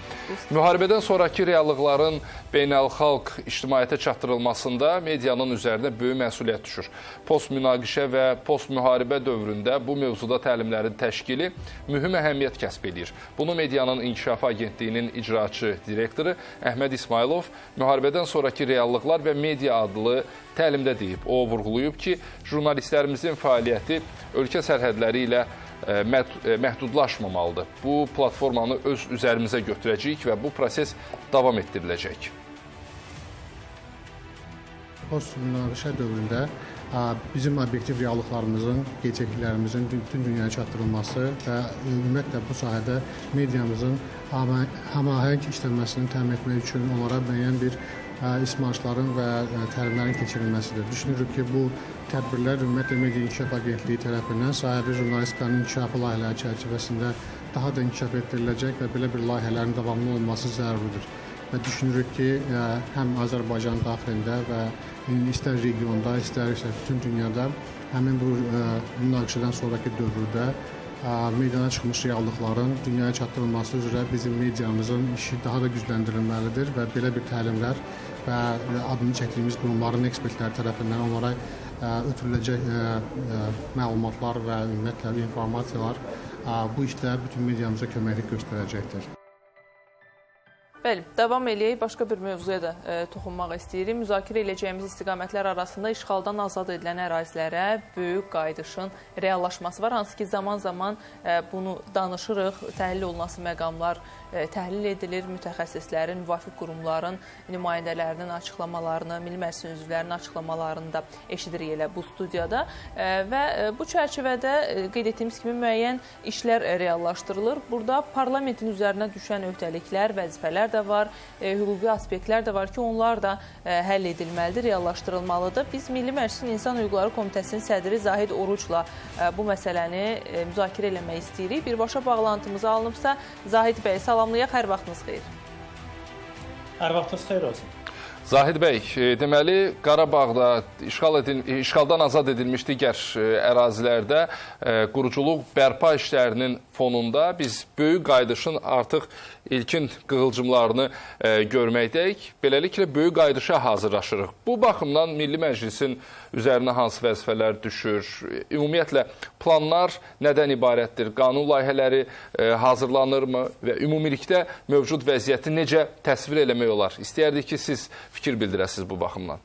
Müharibədən sonraki reallıqların beynəlxalq ictimaiyyətə çatdırılmasında medianın üzərinə böyük məsuliyyət düşür. Post-münaqişə və post-müharibə dövründə bu mövzuda təlimlərin təşkili mühüm əhəmiyyət kəsb edir. Bunu Medianın İnkişafı Agentliyinin icraçı direktoru Əhməd İsmailov müharibədən sonraki reallıqlar və media adlı təlimdə deyib. O vurğulayıb ki, jurnalistlərimizin fəaliyyəti ölkə sərhədləri ilə e, e, məhdudlaşmamalıdır. Bu platformanı öz üzərimizə götürəcəyik və bu proses davam etdiriləcək. Post-münaqişə dövründə bizim obyektiv reallıqlarımızın, gerçəkliklərimizin bütün dünyaya çatdırılması və ümumiyyətlə bu sahədə mediamızın həmahəng işlənməsini təmin etmək üçün onlara müəyyən bir iş marşların və təlimlərin keçirilməsidir. Düşünürük ki, bu tədbirlər ümumiyyətlə Media İnkişaf Agentliyi tərəfindən sahəvi jurnalistikanın inkişafı layihələri çərçivəsində daha da inkişaf etdiriləcək və belə bir layihələrin davamlı olması zəruridir. Və düşünürük ki, həm Azərbaycan daxilində və istər regionda, istər isə bütün dünyada həmin bu münaqişədən sonrakı dövrdə meydana çıxmış reallıqların dünyaya çatdırılması üzrə bizim mediamızın işi daha da gücləndirilməlidir və belə bir təlimlər və adını çəkdiyimiz qurumların ekspertləri tərəfindən onlara ötürüləcək məlumatlar və ümumiyyətlə informasiyalar bu işdə bütün mediamıza köməklik göstərəcəkdir. Bəli, davam eləyək. Başqa bir mövzuya da e, toxunmaq istəyirik. Müzakirə edəcəyimiz istiqamətlər arasında işğaldan azad edilən ərazilərə böyük qayıdışın reallaşması var. Hansı ki, zaman-zaman e, bunu danışırıq, təhlil olunası məqamlar e, təhlil edilir. Mütəxəssislərin, müvafiq qurumların nümayəndələrinin açıqlamalarını, Milli Məclisin üzvlərinin açıqlamalarını da eşidirik elə bu studiyada e, və e, bu çərçivədə e, qeyd etdiyimiz kimi müəyyən işlər reallaşdırılır. Burada parlamentin üzərinə düşən öhdəliklər, vəzifələr də var, e, hüquqi aspektlər də var ki, onlar da e, həll edilməlidir, reallaşdırılmalıdır. Biz Milli Məclisin İnsan Hüquqları Komitəsinin sədri Zahid Orucla e, bu məsələni e, müzakirə eləmək istəyirik. Birbaşa bağlantımız alınıbsa, Zahid bəy salamlayaq, hər vaxtınız xeyir. Hər vaxtınız xeyir olsun. Zahid bəy, e, deməli Qarabağda işğal edil işğaldan azad edilmiş digər e, ərazilərdə e, quruculuq bərpa işlərinin fonunda biz böyük qayıdışın artıq ilkin qığılcımlarını e, görməkdəyik. Beləliklə böyük qayıdışa hazırlaşırıq. Bu baxımdan Milli Məclisin üzərinə hansı vəzifələr düşür? Ümumiyyətlə planlar nədən ibarətdir? Qanun layihələri e, hazırlanırmı və ümumilikdə mövcud vəziyyəti necə təsvir eləmək olar? İstəyərdik ki, siz fikir bildirəsiniz bu baxımdan.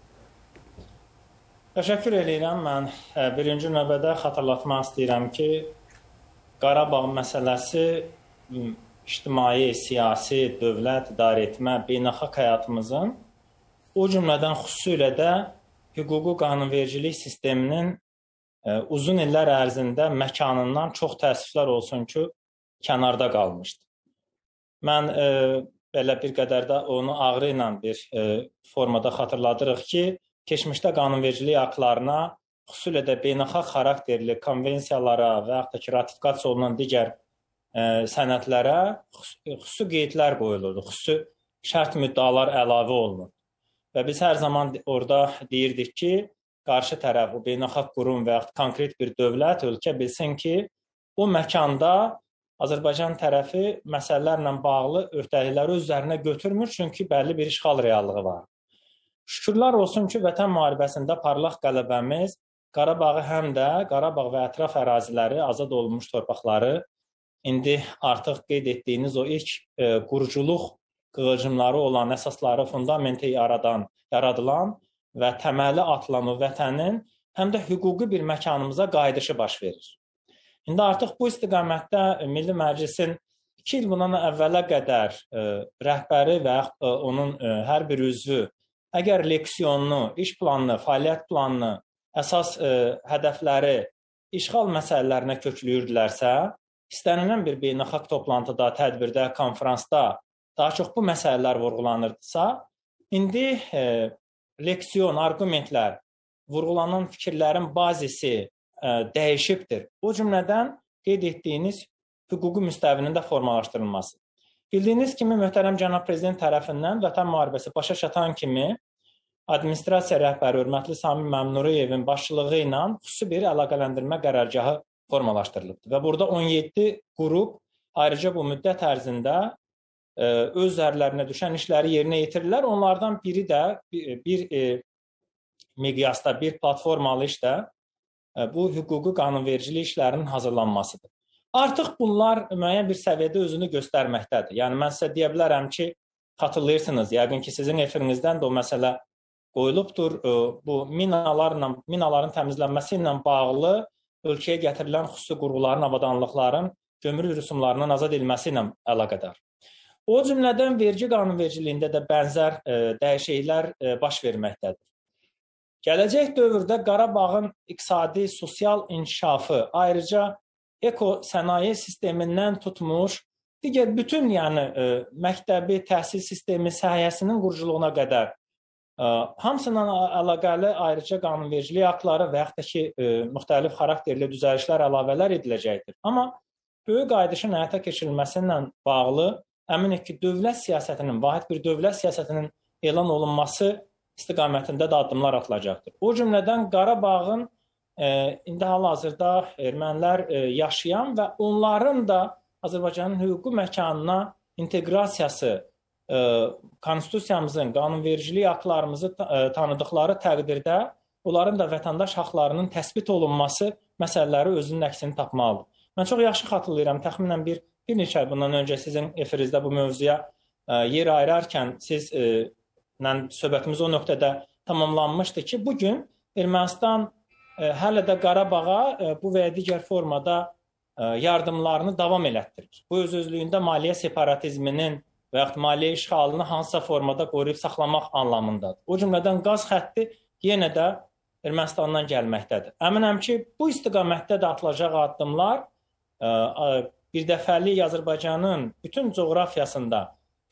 Təşəkkür edirəm. Mən e, birinci növbədə xatırlatmaq istəyirəm ki, Qarabağ məsələsi ictimai, siyasi, dövlət idarəetmə, beynəlxalq həyatımızın o cümlədən xüsusilə də hüquqi qanunvericilik sisteminin e, uzun illər ərzində məkanından çox təəssüflər olsun ki, kənarda qalmışdı. Mən e, belə bir qədər də onu ağrı ilə bir e, formada xatırladırıq ki, keçmişdə qanunvericilik aktlarına, xüsusilə də beynəlxalq xarakterli konvensiyalara və yaxud da ki, ratifikasiya olunan digər sənədlərə xüsusi qeydlər qoyulurdu, xüsusi şərt müddalar əlavə olunur. Və biz hər zaman orada deyirdik ki, qarşı tərəf, o beynəlxalq qurum və ya konkret bir dövlət, ölkə bilsin ki, o məkanda Azərbaycan tərəfi məsələlərlə bağlı öhdəlikləri öz üzərinə götürmür, çünki bəlli bir işğal reallığı var. Şükürlər olsun ki, Vətən müharibəsində parlaq qələbəmiz Qarabağı həm də Qarabağ və ətraf əraziləri, azad olunmuş torpaqları indi artıq qeyd etdiyiniz o ilk e, quruculuq qığılcımları olan əsasları, fundamenti yaradan, yaradılan və təməli atılan o vətənin həm də hüquqi bir məkanımıza qayıdışı baş verir. İndi artıq bu istiqamətdə Milli Məclisin 2 il bundan əvvələ qədər ə, rəhbəri və ə, onun ə, hər bir üzvü əgər leksiyonunu, iş planını, fəaliyyət planını, əsas ə, hədəfləri işğal məsələlərinə kökləyirdilərsə, istənilən bir beynəlxalq toplantıda, tədbirdə, konfransda daha çox bu məsələlər vurğulanırdısa, indi e, leksion, arqumentlər, vurğulanan fikirlərin bazisi e, dəyişibdir. O cümlədən qeyd etdiyiniz hüquqi müstəvinin də formalaşdırılması. Bildiyiniz kimi möhtərəm cənab prezident tərəfindən vətən müharibəsi başa çatan kimi administrasiya rəhbəri hörmətli Sami Məmnuriyevin başçılığı ilə xüsusi bir əlaqələndirmə qərargahı formalaşdırılıbdır və burada 17 qrup ayrıca bu müddət ərzində ə, öz üzərlərinə düşən işləri yerinə yetirirlər. Onlardan biri də bir, bir e, miqyasda, bir platformalı işdə ə, bu hüquqi qanunvericilik işlərinin hazırlanmasıdır. Artıq bunlar müəyyən bir səviyyədə özünü göstərməkdədir. Yəni mən sizə deyə bilərəm ki, xatırlayırsınız, yəqin ki, sizin efirinizdən də o məsələ qoyulubdur. Bu minalarla, minaların təmizlənməsi ilə bağlı ölkəyə gətirilən xüsusi qurğuların, avadanlıqların gömrük rüsumlarından azad edilməsi ilə əlaqədar. O cümlədən vergi qanunvericiliyində də bənzər e, dəyişikliklər e, baş verməkdədir. Gələcək dövrdə Qarabağın iqtisadi, sosial inkişafı, ayrıca eko sənaye sistemindən tutmuş digər bütün yəni ə, e, məktəbi, təhsil sistemi sahəsinin quruculuğuna qədər ə, hamısından əlaqəli ayrıca qanunvericilik aktları və yaxud da ki, müxtəlif xarakterli düzəlişlər, əlavələr ediləcəkdir. Amma böyük qayıdışın həyata keçirilməsi ilə bağlı əminik ki, dövlət siyasətinin, vahid bir dövlət siyasətinin elan olunması istiqamətində də addımlar atılacaqdır. O cümlədən Qarabağın e, indi hal-hazırda ermənilər e, yaşayan və onların da Azərbaycanın hüquqi məkanına inteqrasiyası konstitusiyamızın, qanunvericilik aktlarımızı e, tanıdıqları təqdirdə onların da vətəndaş haqqlarının təsbit olunması məsələləri özünün əksini tapmalıdır. Mən çox yaxşı xatırlayıram, təxminən bir bir neçə ay bundan öncə sizin efirinizdə bu mövzuya e, yer ayırarkən siz ə, e, söhbətimiz o nöqtədə tamamlanmışdı ki, bu gün Ermənistan hələ də Qarabağa bu və ya digər formada yardımlarını davam elətdirir. Bu öz özlüyündə maliyyə separatizminin və yaxud maliyyə işğalını hansısa formada qoruyub saxlamaq anlamındadır. O cümlədən qaz xətti yenə də Ermənistandan gəlməkdədir. Əminəm ki, bu istiqamətdə də atılacaq addımlar ə, birdəfəlik Azərbaycanın bütün coğrafiyasında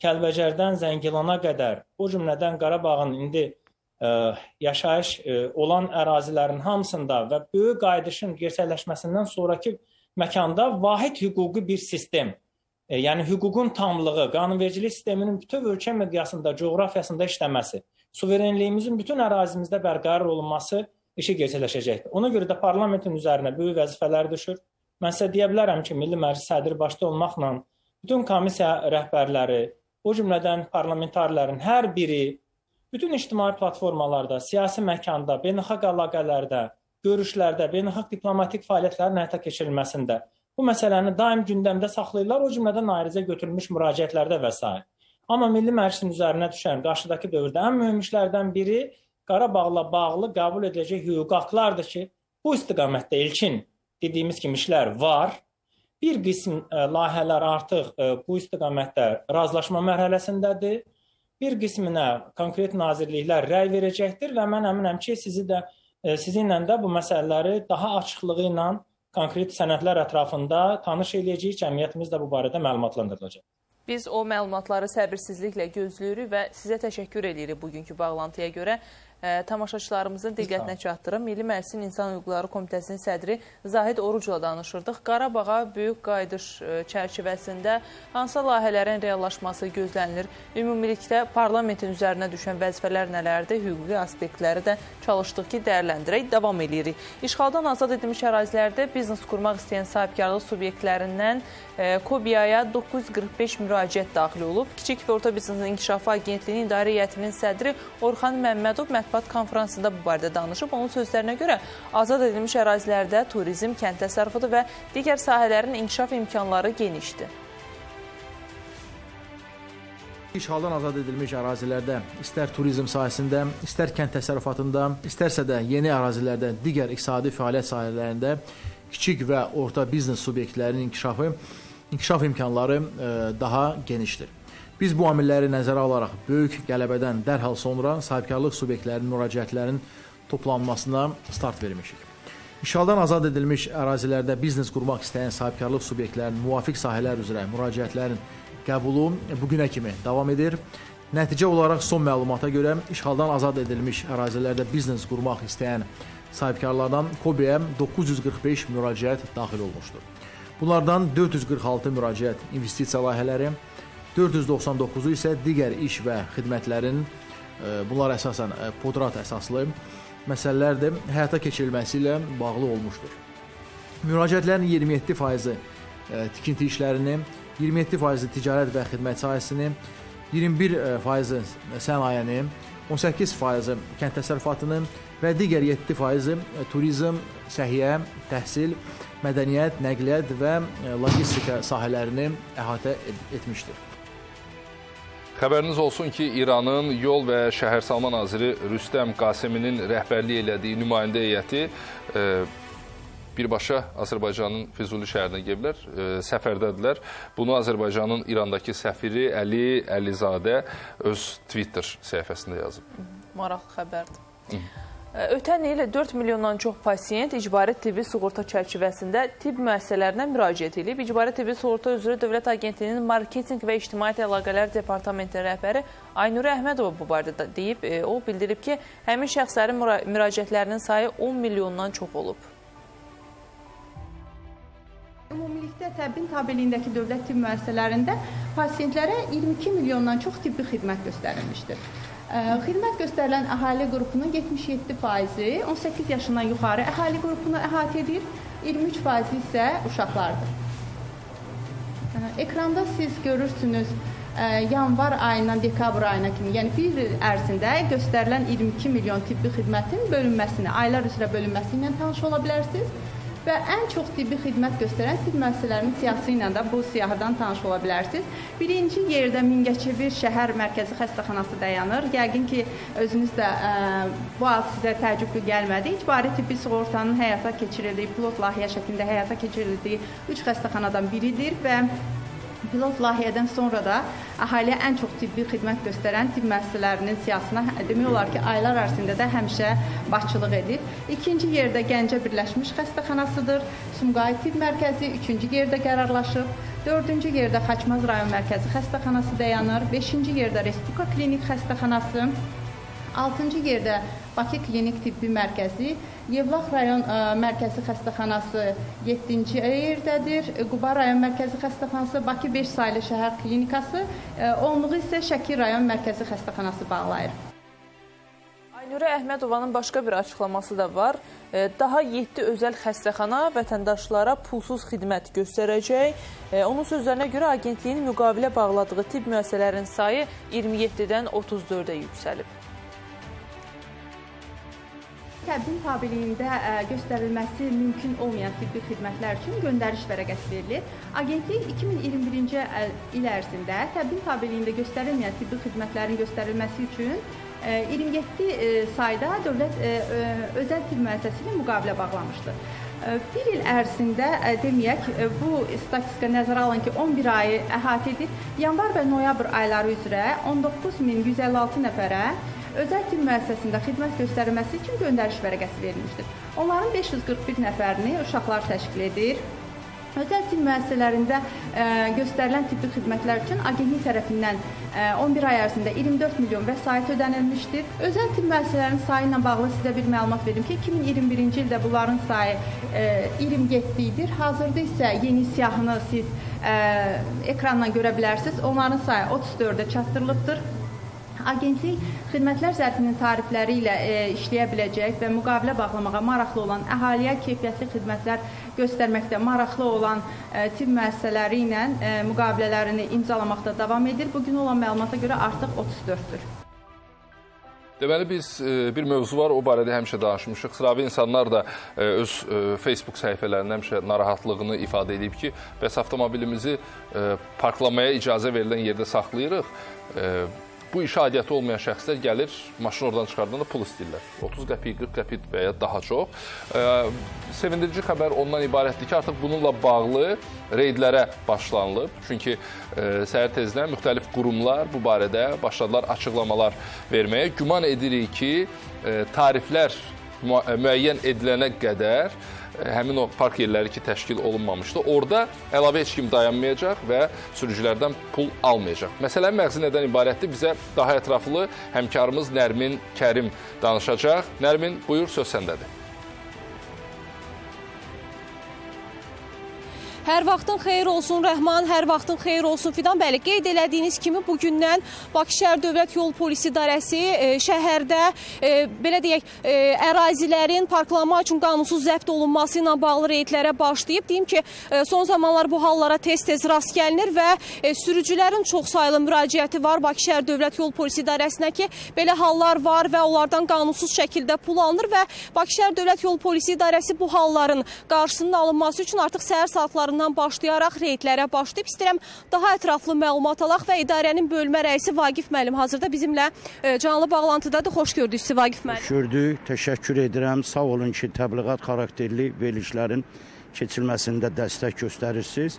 Kəlbəcərdən Zəngilana qədər, o cümlədən Qarabağın indi ə, yaşayış ə, olan ərazilərin hamısında və böyük qayıdışın gerçəkləşməsindən sonrakı məkanda vahid hüquqi bir sistem, e, yəni hüququn tamlığı, qanunvericilik sisteminin bütöv ölkə miqyasında, coğrafiyasında işləməsi, suverenliyimizin bütün ərazimizdə bərqərar olunması işi gerçəkləşəcəkdir. Ona görə də parlamentin üzərinə böyük vəzifələr düşür. Mən sizə deyə bilərəm ki, Milli Məclis sədri başda olmaqla bütün komissiya rəhbərləri, o cümlədən parlamentarların hər biri bütün ictimai platformalarda, siyasi məkanda, beynəlxalq əlaqələrdə, görüşlərdə, beynəlxalq diplomatik fəaliyyətlərin həyata keçirilməsində bu məsələni daim gündəmdə saxlayırlar, o cümlədən ayrıca götürülmüş müraciətlərdə və s. Amma Milli Məclisin üzərinə düşən qarşıdakı dövrdə ən mühüm işlərdən biri Qarabağla bağlı qəbul ediləcək hüquqi aktlardır ki, bu istiqamətdə ilkin dediyimiz kimi işlər var. Bir qism e, layihələr artıq e, bu istiqamətdə razılaşma mərhələsindədir. Bir qisminə konkret nazirliklər rəy verəcəkdir və mən əminəm ki, sizi də e, sizinlə də bu məsələləri daha açıqlığı ilə konkret sənədlər ətrafında tanış eləyəcəyik, cəmiyyətimiz də bu barədə məlumatlandırılacaq. Biz o məlumatları səbirsizliklə gözləyirik və sizə təşəkkür edirik bugünkü bağlantıya görə tamaşaçılarımızın diqqətinə çatdırım. Milli Məclisin İnsan Hüquqları Komitəsinin sədri Zahid Orucla danışırdıq. Qarabağa böyük qayıdış çərçivəsində hansı layihələrin reallaşması gözlənilir? Ümumilikdə parlamentin üzərinə düşən vəzifələr nələrdir? Hüquqi aspektləri də çalışdıq ki, dəyərləndirək. Davam edirik. İşğaldan azad edilmiş ərazilərdə biznes qurmaq istəyən sahibkarlıq subyektlərindən Kobiyaya 945 müraciət daxil olub. Kiçik və Orta Biznesin İnkişafı Agentliyinin İdarə Heyətinin sədri Orxan Məmmədov mətbuat mətbuat konfransında bu barədə danışıb. Onun sözlərinə görə azad edilmiş ərazilərdə turizm, kənd təsərrüfatı və digər sahələrin inkişaf imkanları genişdir. İşğaldan azad edilmiş ərazilərdə, istər turizm sahəsində, istər kənd təsərrüfatında, istərsə də yeni ərazilərdə, digər iqtisadi fəaliyyət sahələrində kiçik və orta biznes subyektlərinin inkişafı, inkişaf imkanları e, daha genişdir. Biz bu amilləri nəzərə alaraq böyük qələbədən dərhal sonra sahibkarlıq subyektlərinin müraciətlərinin toplanmasına start vermişik. İşğaldan azad edilmiş ərazilərdə biznes qurmaq istəyən sahibkarlıq subyektlərinin müvafiq sahələr üzrə müraciətlərin qəbulu bu günə kimi davam edir. Nəticə olaraq son məlumata görə işğaldan azad edilmiş ərazilərdə biznes qurmaq istəyən sahibkarlardan Kobeyə 945 müraciət daxil olmuşdur. Bunlardan 446 müraciət investisiya layihələri, 499-u isə digər iş və xidmətlərin e, bunlar əsasən e, podrat əsaslı məsələlərdir, həyata keçirilməsi ilə bağlı olmuşdur. Müraciətlərin 27%-i e, tikinti işlərini, 27% ticarət və xidmət sahəsini, 21% sənayeni, 18% kənd təsərrüfatını və digər 7% turizm, səhiyyə, təhsil, mədəniyyət, nəqliyyat və logistika sahələrini əhatə etmişdir. Xəbəriniz olsun ki, İranın yol və şəhərsalma naziri Rüstəm Qaseminin rəhbərlik elədiyi nümayəndə heyəti e, birbaşa Azərbaycanın Füzuli şəhərinə gediblər, e, səfərdədirlər. Bunu Azərbaycanın İrandakı səfiri Əli Əlizadə öz Twitter səhifəsində yazıb. Maraqlı xəbərdir. Hı. Ötən il 4 milyondan çox pasiyent icbari tibbi sığorta çərçivəsində tibb müəssisələrinə müraciət edib. İcbari tibbi sığorta üzrə Dövlət Agentliyinin Marketinq və İctimaiyyət Əlaqələr Departamentinin rəhbəri Aynur Əhmədova bu barədə deyib. E, o bildirib ki, həmin şəxslərin müraciətlərinin sayı 10 milyondan çox olub. Ümumilikdə təbbin tabeliyindəki dövlət tibb müəssisələrində pasientlərə 22 milyondan çox tibbi xidmət göstərilmişdir. Xidmət göstərilən əhali qrupunun 77%-i 18 yaşından yuxarı əhali qrupunu əhatə edir, 23% isə uşaqlardır. Ekranda siz görürsünüz yanvar ayından dekabr ayına kimi, yəni bir il ərzində göstərilən 22 milyon tibbi xidmətin bölünməsini, aylar üzrə bölünməsi ilə tanış ola bilərsiniz və ən çox tibbi xidmət göstərən tibb müəssisələrinin siyahısı ilə də bu siyahıdan tanış ola bilərsiniz. Birinci yerdə Mingəçevir şəhər mərkəzi xəstəxanası dayanır. Yəqin ki, özünüz də ə, bu ad sizə təəccüblü gəlmədi. İcbari tibbi sığortanın həyata keçirildiyi pilot layihə şəklində həyata keçirildiyi 3 xəstəxanadan biridir və pilot layihədən sonra da əhaliyə ən çox tibbi xidmət göstərən tibb müəssisələrinin siyahısına demək olar ki, aylar ərzində də həmişə başçılıq edir. İkinci yerdə Gəncə Birləşmiş Xəstəxanasıdır. Sumqayıt Tibb Mərkəzi üçüncü yerdə qərarlaşıb. Dördüncü yerdə Xaçmaz rayon mərkəzi xəstəxanası dayanır. Beşinci yerdə Respublika Klinik Xəstəxanası. Altıncı yerdə Bakı Klinik Tibbi Mərkəzi, Yevlax rayon ə, mərkəzi xəstəxanası 7-ci yerdədir. Quba rayon mərkəzi xəstəxanası, Bakı 5 saylı şəhər klinikası, ə, onluğu isə Şəki rayon mərkəzi xəstəxanası bağlayır. Aynurə Əhmədovanın başqa bir açıqlaması da var. Daha 7 özəl xəstəxana vətəndaşlara pulsuz xidmət göstərəcək. Onun sözlərinə görə agentliyin müqavilə bağladığı tibb müəssisələrinin sayı 27-dən 34-ə yüksəlib. Təbdil tabeliyində ə, göstərilməsi mümkün olmayan tibbi xidmətlər üçün göndəriş vərəqəsi verilir. Agentlik 2021-ci il ərzində təbdil tabeliyində göstərilməyən tibbi xidmətlərin göstərilməsi üçün ə, 27 sayda dövlət özəl tibb müəssisəsi ilə müqavilə bağlamışdı. Bir il ərzində deməyək, bu statistika nəzərə alan ki, 11 ayı əhatə edir. Yanvar və noyabr ayları üzrə 19156 nəfərə özəl tibb müəssisəsində xidmət göstərilməsi üçün göndəriş vərəqəsi verilmişdir. Onların 541 nəfərini uşaqlar təşkil edir. Özəl tibb müəssisələrində ə, göstərilən tibbi xidmətlər üçün agentlik tərəfindən ə, 11 ay ərzində 24 milyon vəsait ödənilmişdir. Özəl tibb müəssisələrinin sayı ilə bağlı sizə bir məlumat verim ki, 2021-ci ildə bunların sayı ə, 27 idir. Hazırda isə yeni siyahını siz ə, ekrandan görə bilərsiniz. Onların sayı 34-ə çatdırılıbdır. Agentlik xidmətlər zərfinin tarifləri ilə e, işləyə biləcək və müqavilə bağlamağa maraqlı olan əhaliyə keyfiyyətli xidmətlər göstərməkdə maraqlı olan e, tibb müəssisələri ilə e, müqavilələrini imzalamaqda davam edir. Bu gün olan məlumata görə artıq 34-dür. Deməli biz e, bir mövzu var, o barədə həmişə danışmışıq. Sıravi insanlar da e, öz e, Facebook səhifələrində həmişə narahatlığını ifadə edib ki, bəs avtomobilimizi parklamaya icazə verilən yerdə saxlayırıq bu işə aidiyyəti olmayan şəxslər gəlir, maşını oradan çıxardanda pul istəyirlər. 30 qəpik, 40 qəpik və ya daha çox. E, sevindirici xəbər ondan ibarətdir ki, artıq bununla bağlı reydlərə başlanılıb. Çünki e, səhər tezdən müxtəlif qurumlar bu barədə başladılar açıqlamalar verməyə. Güman edirik ki, e, tariflər müəyyən edilənə qədər həmin o park yerləri ki, təşkil olunmamışdı. Orada əlavə heç kim dayanmayacaq və sürücülərdən pul almayacaq. Məsələnin məğzi nədən ibarətdir? Bizə daha ətraflı həmkarımız Nərmin Kərim danışacaq. Nərmin, buyur, söz səndədir. Hər vaxtın xeyir olsun Rəhman, hər vaxtın xeyir olsun Fidan. Bəli, qeyd elədiyiniz kimi bu gündən Bakı şəhər Dövlət Yol Polisi İdarəsi e, şəhərdə e, belə deyək, e, ərazilərin parklanma üçün qanunsuz zəbt olunması ilə bağlı reydlərə başlayıb. Deyim ki, e, son zamanlar bu hallara tez-tez rast gəlinir və e, sürücülərin çox saylı müraciəti var Bakı şəhər Dövlət Yol Polisi İdarəsinə ki, belə hallar var və onlardan qanunsuz şəkildə pul alınır və Bakı şəhər Dövlət Yol Polisi İdarəsi bu halların qarşısının alınması üçün artıq səhər saatlarında saatlarından başlayaraq reydlərə başlayıb. İstəyirəm daha ətraflı məlumat alaq və idarənin bölmə rəisi Vaqif müəllim hazırda bizimlə e, canlı bağlantıdadır. Xoş gördük sizi Vaqif müəllim. Xoş gördük. Təşəkkür edirəm. Sağ olun ki, təbliğat xarakterli verilişlərin keçilməsində dəstək göstərirsiniz.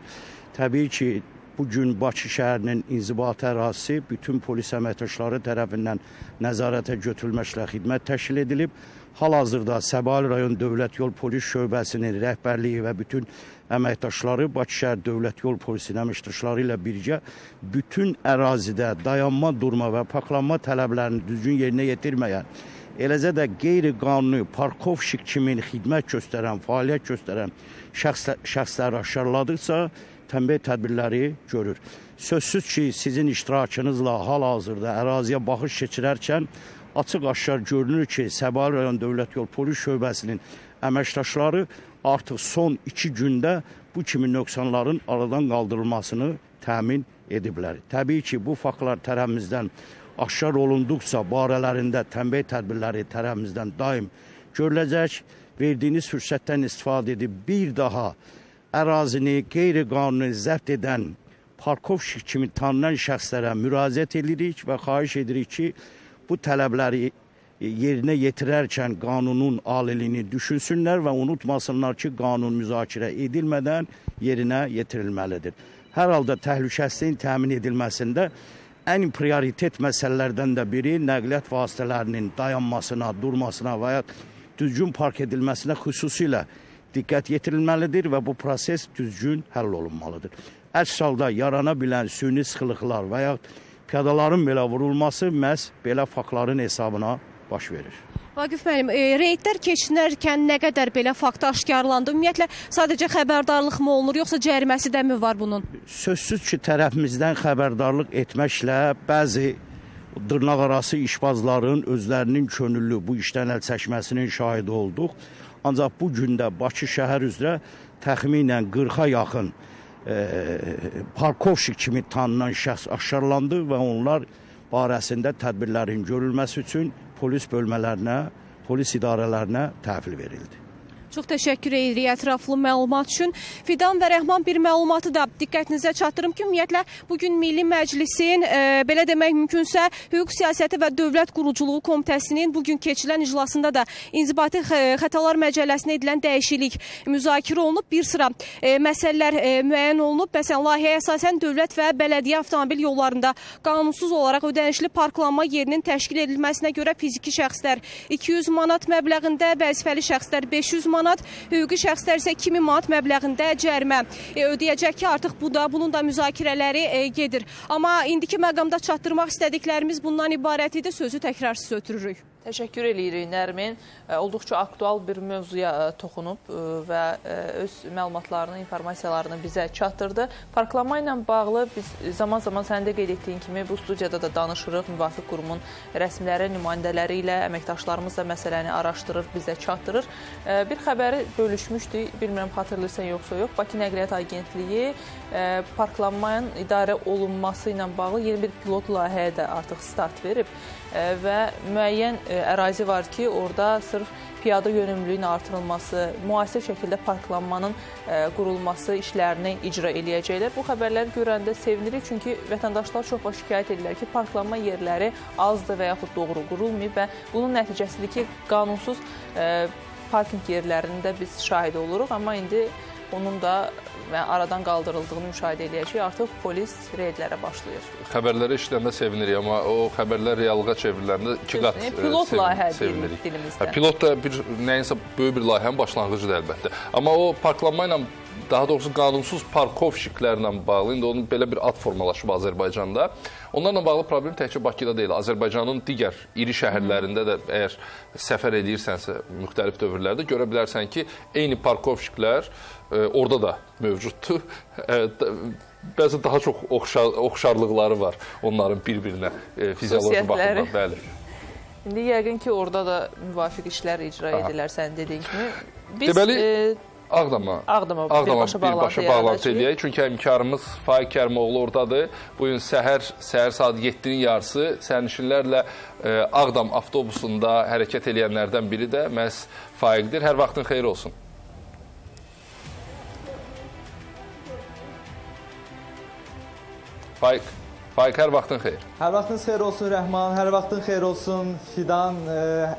Təbii ki, bu gün Bakı şəhərinin inzibati ərazisi bütün polis əməkdaşları tərəfindən nəzarətə götürülməklə xidmət təşkil edilib. Hal-hazırda Səbail rayon Dövlət Yol Polis şöbəsinin rəhbərliyi və bütün əməkdaşları Bakı şəhər Dövlət Yol Polisinin əməkdaşları ilə birgə bütün ərazidə dayanma, durma və parklanma tələblərini düzgün yerinə yetirməyən, eləcə də qeyri-qanuni parkovşik kimi xidmət göstərən, fəaliyyət göstərən şəxslər, şəxsləri aşkarladıqsa, tənbih tədbirləri görür. Sözsüz ki, sizin iştirakınızla hal-hazırda əraziyə baxış keçirərkən açıq-aşkar görünür ki, Səbail rayon Dövlət Yol Polis şöbəsinin əməkdaşları artıq son iki gündə bu kimi nöqsanların aradan qaldırılmasını təmin ediblər. Təbii ki, bu faktlar tərəfimizdən aşkar olunduqsa barələrində tənbih tədbirləri tərəfimizdən daim görüləcək. Verdiyiniz fürsətdən istifadə edib bir daha ərazini qeyri-qanuni zəbt edən Parkovşik kimi tanınan şəxslərə müraciət edirik və xahiş edirik ki, bu tələbləri yerinə yetirərkən qanunun aliliyini düşünsünlər və unutmasınlar ki, qanun müzakirə edilmədən yerinə yetirilməlidir. Hər halda təhlükəsizliyin təmin edilməsində ən prioritet məsələlərdən də biri nəqliyyat vasitələrinin dayanmasına, durmasına və ya düzgün park edilməsinə xüsusilə diqqət yetirilməlidir və bu proses düzgün həll olunmalıdır. Əks halda yarana bilən süni sıxılıqlar və ya piyadaların belə vurulması məhz belə faktların hesabına baş verir. Vaqif müəllim, e, reydlər keçinərkən nə qədər belə fakt aşkarlandı? Ümumiyyətlə sadəcə xəbərdarlıq mı olunur, yoxsa cəriməsi də mi var bunun? Sözsüz ki, tərəfimizdən xəbərdarlıq etməklə bəzi dırnaqarası işbazların özlərinin könüllü bu işdən əl çəkməsinin şahidi olduq. Ancaq bu gündə Bakı şəhər üzrə təxminən 40-a yaxın Parkovşik kimi tanınan şəxs aşkarlandı və onlar barəsində tədbirlərin görülməsi üçün polis bölmələrinə, polis idarələrinə təhvil verildi. Çox təşəkkür edirik ətraflı məlumat üçün. Fidan və Rəhman bir məlumatı da diqqətinizə çatdırım ki, ümumiyyətlə bu gün Milli Məclisin e, belə demək mümkünsə Hüquq Siyasəti və Dövlət Quruculuğu Komitəsinin bu gün keçirilən iclasında da İnzibati Xətalar Məcəlləsinə edilən dəyişiklik müzakirə olunub. Bir sıra e, məsələlər e, müəyyən olunub. Məsələn, layihəyə əsasən dövlət və bələdiyyə avtomobil yollarında qanunsuz olaraq ödənişli parklanma yerinin təşkil edilməsinə görə fiziki şəxslər 200 manat məbləğində, vəzifəli şəxslər 500 manat manat, hüquqi şəxslər isə 2000 manat məbləğində cərimə e, ödəyəcək ki, artıq bu da bunun da müzakirələri e, gedir. Amma indiki məqamda çatdırmaq istədiklərimiz bundan ibarət idi. Sözü təkrar sizə ötürürük. Təşəkkür edirik Nərmin. E, olduqca aktual bir mövzuya e, toxunub e, və öz məlumatlarını, informasiyalarını bizə çatdırdı. Parklanma ilə bağlı biz zaman-zaman sənin də qeyd etdiyin kimi bu studiyada da danışırıq. Müvafiq qurumun rəsmiləri, nümayəndələri ilə əməkdaşlarımız da məsələni araşdırır, bizə çatdırır. Bir xəbəri bölüşmüşdük, bilmirəm xatırlayırsan yoxsa yox. Bakı Nəqliyyat Agentliyi parklanmanın idarə olunması ilə bağlı yeni bir pilot layihəyə də artıq start verib. Və müəyyən ərazi var ki, orada sırf piyada yönümlülüyün artırılması, müasir şəkildə parklanmanın qurulması işlərini icra eləyəcəklər. Bu xəbərləri görəndə sevinirik, çünki vətəndaşlar çox vaxt şikayət edirlər ki, parklanma yerləri azdır və yaxud doğru qurulmayıb və bunun nəticəsidir ki, qanunsuz parkinq yerlərində biz şahid oluruq, amma indi onun da aradan qaldırıldığını müşahidə eləyəcək. Artıq polis reydlərə başlayır. Xəbərləri eşidəndə sevinirik, amma o xəbərlər reallığa çevriləndə iki qat pilot sevin, layihə sevinirik. dilimizdə. Pilot da bir nəyinsə böyük bir layihənin başlanğıcıdır əlbəttə. Amma o parklanma ilə daha doğrusu qanunsuz parkovşiklərlə bağlı, indi onun belə bir ad formalaşıb Azərbaycanda. Onlarla bağlı problem təkcə Bakıda deyil, Azərbaycanın digər iri şəhərlərində də əgər səfər edirsənsə müxtəlif dövrlərdə görə bilərsən ki, eyni parkovşiklər e, orada da mövcuddur. *laughs* Bəzi daha çox oxşar, oxşarlıqları var onların bir-birinə e, fizioloji baxımdan, bəli. İndi yəqin ki, orada da müvafiq işlər icra edilər, sən dediyin kimi. Biz, Deməli, e, Ağdama, Ağdama, Ağdama birbaşa bağlantı, birbaşa bağlantı eləyək. Çünki həmkarımız Faiq Kərimoğlu oradadır. Bu gün səhər, səhər saat 7-nin yarısı sərnişinlərlə e, Ağdam avtobusunda hərəkət edənlərdən biri də məhz Faiqdir. Hər vaxtın xeyir olsun. Faiq, Faiq hər vaxtın xeyir. Hər vaxtınız xeyir olsun Rəhman, hər vaxtın xeyir olsun Fidan.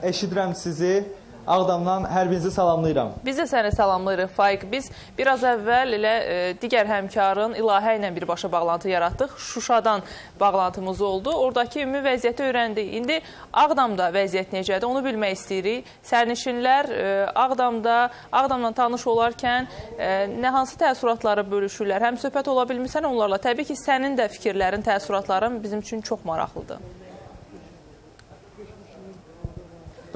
Eşidirəm sizi. Ağdamdan hər birinizi salamlayıram. Biz də səni salamlayırıq Faiq. Biz biraz əvvəl elə e, digər həmkarın İlahə ilə birbaşa bağlantı yaratdıq. Şuşadan bağlantımız oldu. Oradakı ümumi vəziyyəti öyrəndik. İndi Ağdamda vəziyyət necədir? Onu bilmək istəyirik. Sərnişinlər e, Ağdamda Ağdamla tanış olarkən e, nə hansı təəssüratları bölüşürlər? Həm söhbət ola bilmirsən onlarla. Təbii ki, sənin də fikirlərin, təəssüratların bizim üçün çox maraqlıdır.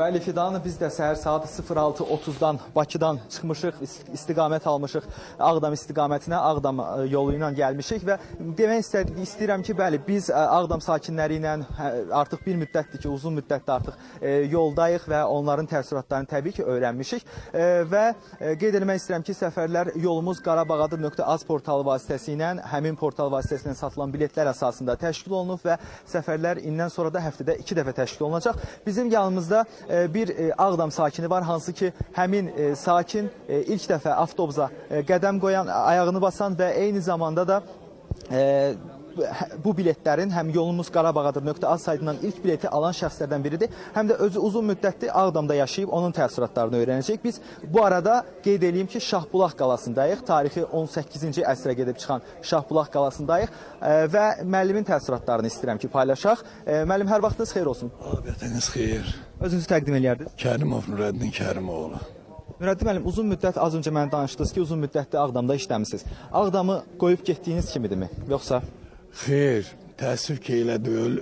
Bəli, Fidan, biz də səhər saat 06:30-dan Bakıdan çıxmışıq, istiqamət almışıq. Ağdam istiqamətinə, Ağdam e, yolu ilə gəlmişik və demək istədik, istəyirəm ki, bəli, biz e, Ağdam sakinləri ilə hə, artıq bir müddətdir ki, uzun müddətdir artıq e, yoldayıq və onların təəssüratlarını təbii ki, öyrənmişik. Və qeyd etmək istəyirəm ki, səfərlər yolumuz qarabağadır.az portalı vasitəsilə həmin portal vasitəsilə satılan biletlər əsasında təşkil olunub və səfərlər indən sonra da həftədə 2 dəfə təşkil olunacaq. Bizim yanımızda bir e, Ağdam sakini var, hansı ki həmin e, sakin e, ilk dəfə avtobusa qədəm qoyan, ayağını basan və eyni zamanda da bu biletlərin həm yolumuz Qarabağadır.az saytından ilk bileti alan şəxslərdən biridir. Həm də özü uzun müddətdir Ağdamda yaşayıb onun təəssüratlarını öyrənəcək. Biz bu arada qeyd edeyim ki, Şahbulaq qalasındayıq. Tarixi 18-ci əsrə gedib çıxan Şahbulaq qalasındayıq və müəllimin təəssüratlarını istəyirəm ki, paylaşaq. Müəllim, hər vaxtınız xeyir olsun. Abiyətiniz xeyir. Özünüzü təqdim eləyərdiniz. Kərimov Nurəddin Kərimoğlu. Nurəddin müəllim, uzun müddət az öncə mənə danışdınız ki, uzun müddətdir Ağdamda işləmisiniz. Ağdamı qoyub getdiyiniz kimidirmi, yoxsa? Xeyr, təəssüf ki, elə deyil.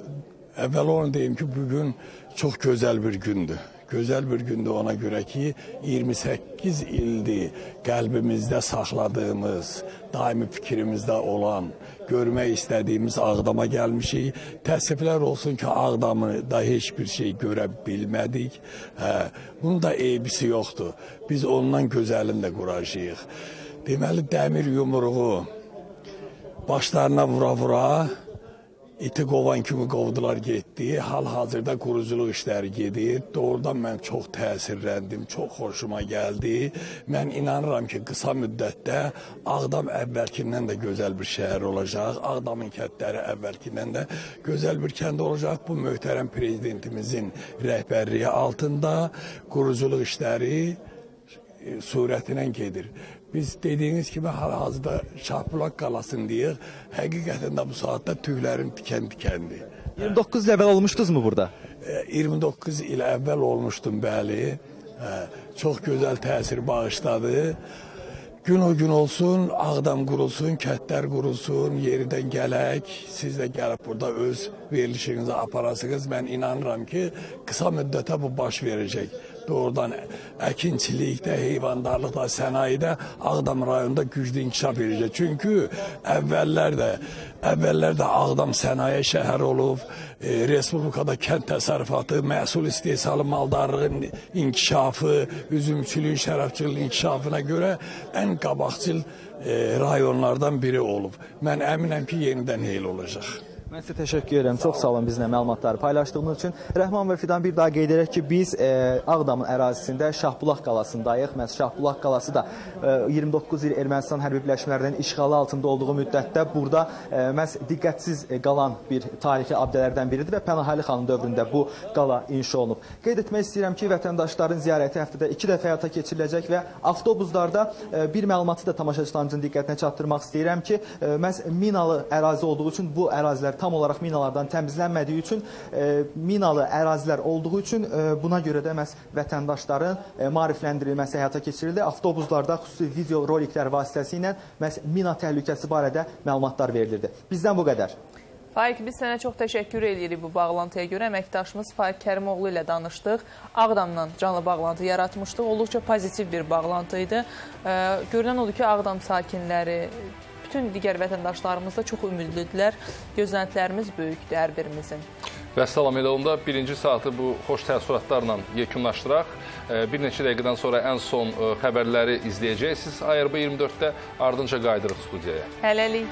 Əvvəl onu deyim ki, bugün çox gözəl bir gündür. Gözəl bir gündür ona görə ki, 28 ildir qəlbimizdə saxladığımız, daimi fikrimizdə olan, görmək istədiyimiz Ağdama gəlmişik. Təəssüflər olsun ki, Ağdamı da heç bir şey görə bilmədik. Hə, bunun da eybisi yoxdur. Biz ondan gözəlini də quracağıq. Deməli, dəmir yumruğu başlarına vura-vura iti qovan kimi qovdular getdi. Hal-hazırda quruculuq işləri gedir. Doğrudan mən çox təsirləndim, çox xoşuma gəldi. Mən inanıram ki, qısa müddətdə Ağdam əvvəlkindən də gözəl bir şəhər olacaq. Ağdamın kəndləri əvvəlkindən də gözəl bir kənd olacaq. Bu möhtərəm prezidentimizin rəhbərliyi altında quruculuq işləri e, surətinə gedir. Biz dediyiniz kimi hal-hazırda Şahbulaq qalasındayıq. Həqiqətən də bu saatda tüylərim tikən-tikəndir. 29 il əvvəl olmuşdunuzmu burada? 29 il əvvəl olmuşdum, bəli. Hə, çox gözəl təsir bağışladı. Gün o gün olsun, Ağdam qurulsun, kətlər qurulsun, yeridən gələk, siz də gəlib burada öz verilişinizi aparasınız. Mən inanıram ki, qısa müddətə bu baş verəcək doğrudan əkinçilikdə, heyvandarlıqda, sənayedə Ağdam rayonunda güclü inkişaf edəcək. Çünki əvvəllər də əvvəllər də Ağdam sənaye şəhəri olub, e, respublikada kənd təsərrüfatı, məhsul istehsalı, maldarlığın inkişafı, üzümçülüyün, şərəfçiliyin inkişafına görə ən qabaqcıl e, rayonlardan biri olub. Mən əminəm ki, yenidən heyl olacaq. Mən sizə təşəkkür edirəm. Çox sağ olun bizlə məlumatları paylaşdığınız üçün. Rəhman və Fidan bir daha qeyd edək ki, biz e, Ağdamın ərazisində Şahbulaq qalasındayıq. Məhz Şahbulaq qalası da e, 29 il Ermənistan hərbi birləşmələrinin işğalı altında olduğu müddətdə burada e, məhz diqqətsiz e, qalan bir tarixi abidələrdən biridir və Pənahəli xanın dövründə bu qala inşa olunub. Qeyd etmək istəyirəm ki, vətəndaşların ziyarəti həftədə 2 dəfə həyata keçiriləcək və avtobuslarda e, bir məlumatı da tamaşaçılarımızın diqqətinə çatdırmaq istəyirəm ki, e, məhz minalı ərazi olduğu üçün bu ərazilər tam olaraq minalardan təmizlənmədiyi üçün e, minalı ərazilər olduğu üçün e, buna görə də məhz vətəndaşların e, maarifləndirilməsi həyata keçirildi. Avtobuslarda xüsusi video roliklər vasitəsilə məhz mina təhlükəsi barədə məlumatlar verilirdi. Bizdən bu qədər. Faiq, biz sənə çox təşəkkür edirik bu bağlantıya görə. Əməkdaşımız Faiq Kərimoğlu ilə danışdıq. Ağdamdan canlı bağlantı yaratmışdıq. Olduqca pozitiv bir bağlantı idi. Görünən odur ki, Ağdam sakinləri, bütün digər vətəndaşlarımız da çox ümidlidirlər. Gözləntilərimiz böyükdür hər birimizin. Və salam elə onda birinci saatı bu xoş təəssüratlarla yekunlaşdıraq. Bir neçə dəqiqədən sonra ən son e, xəbərləri izləyəcəksiniz ARB 24-də, ardınca qayıdırıq studiyaya. Hələlik.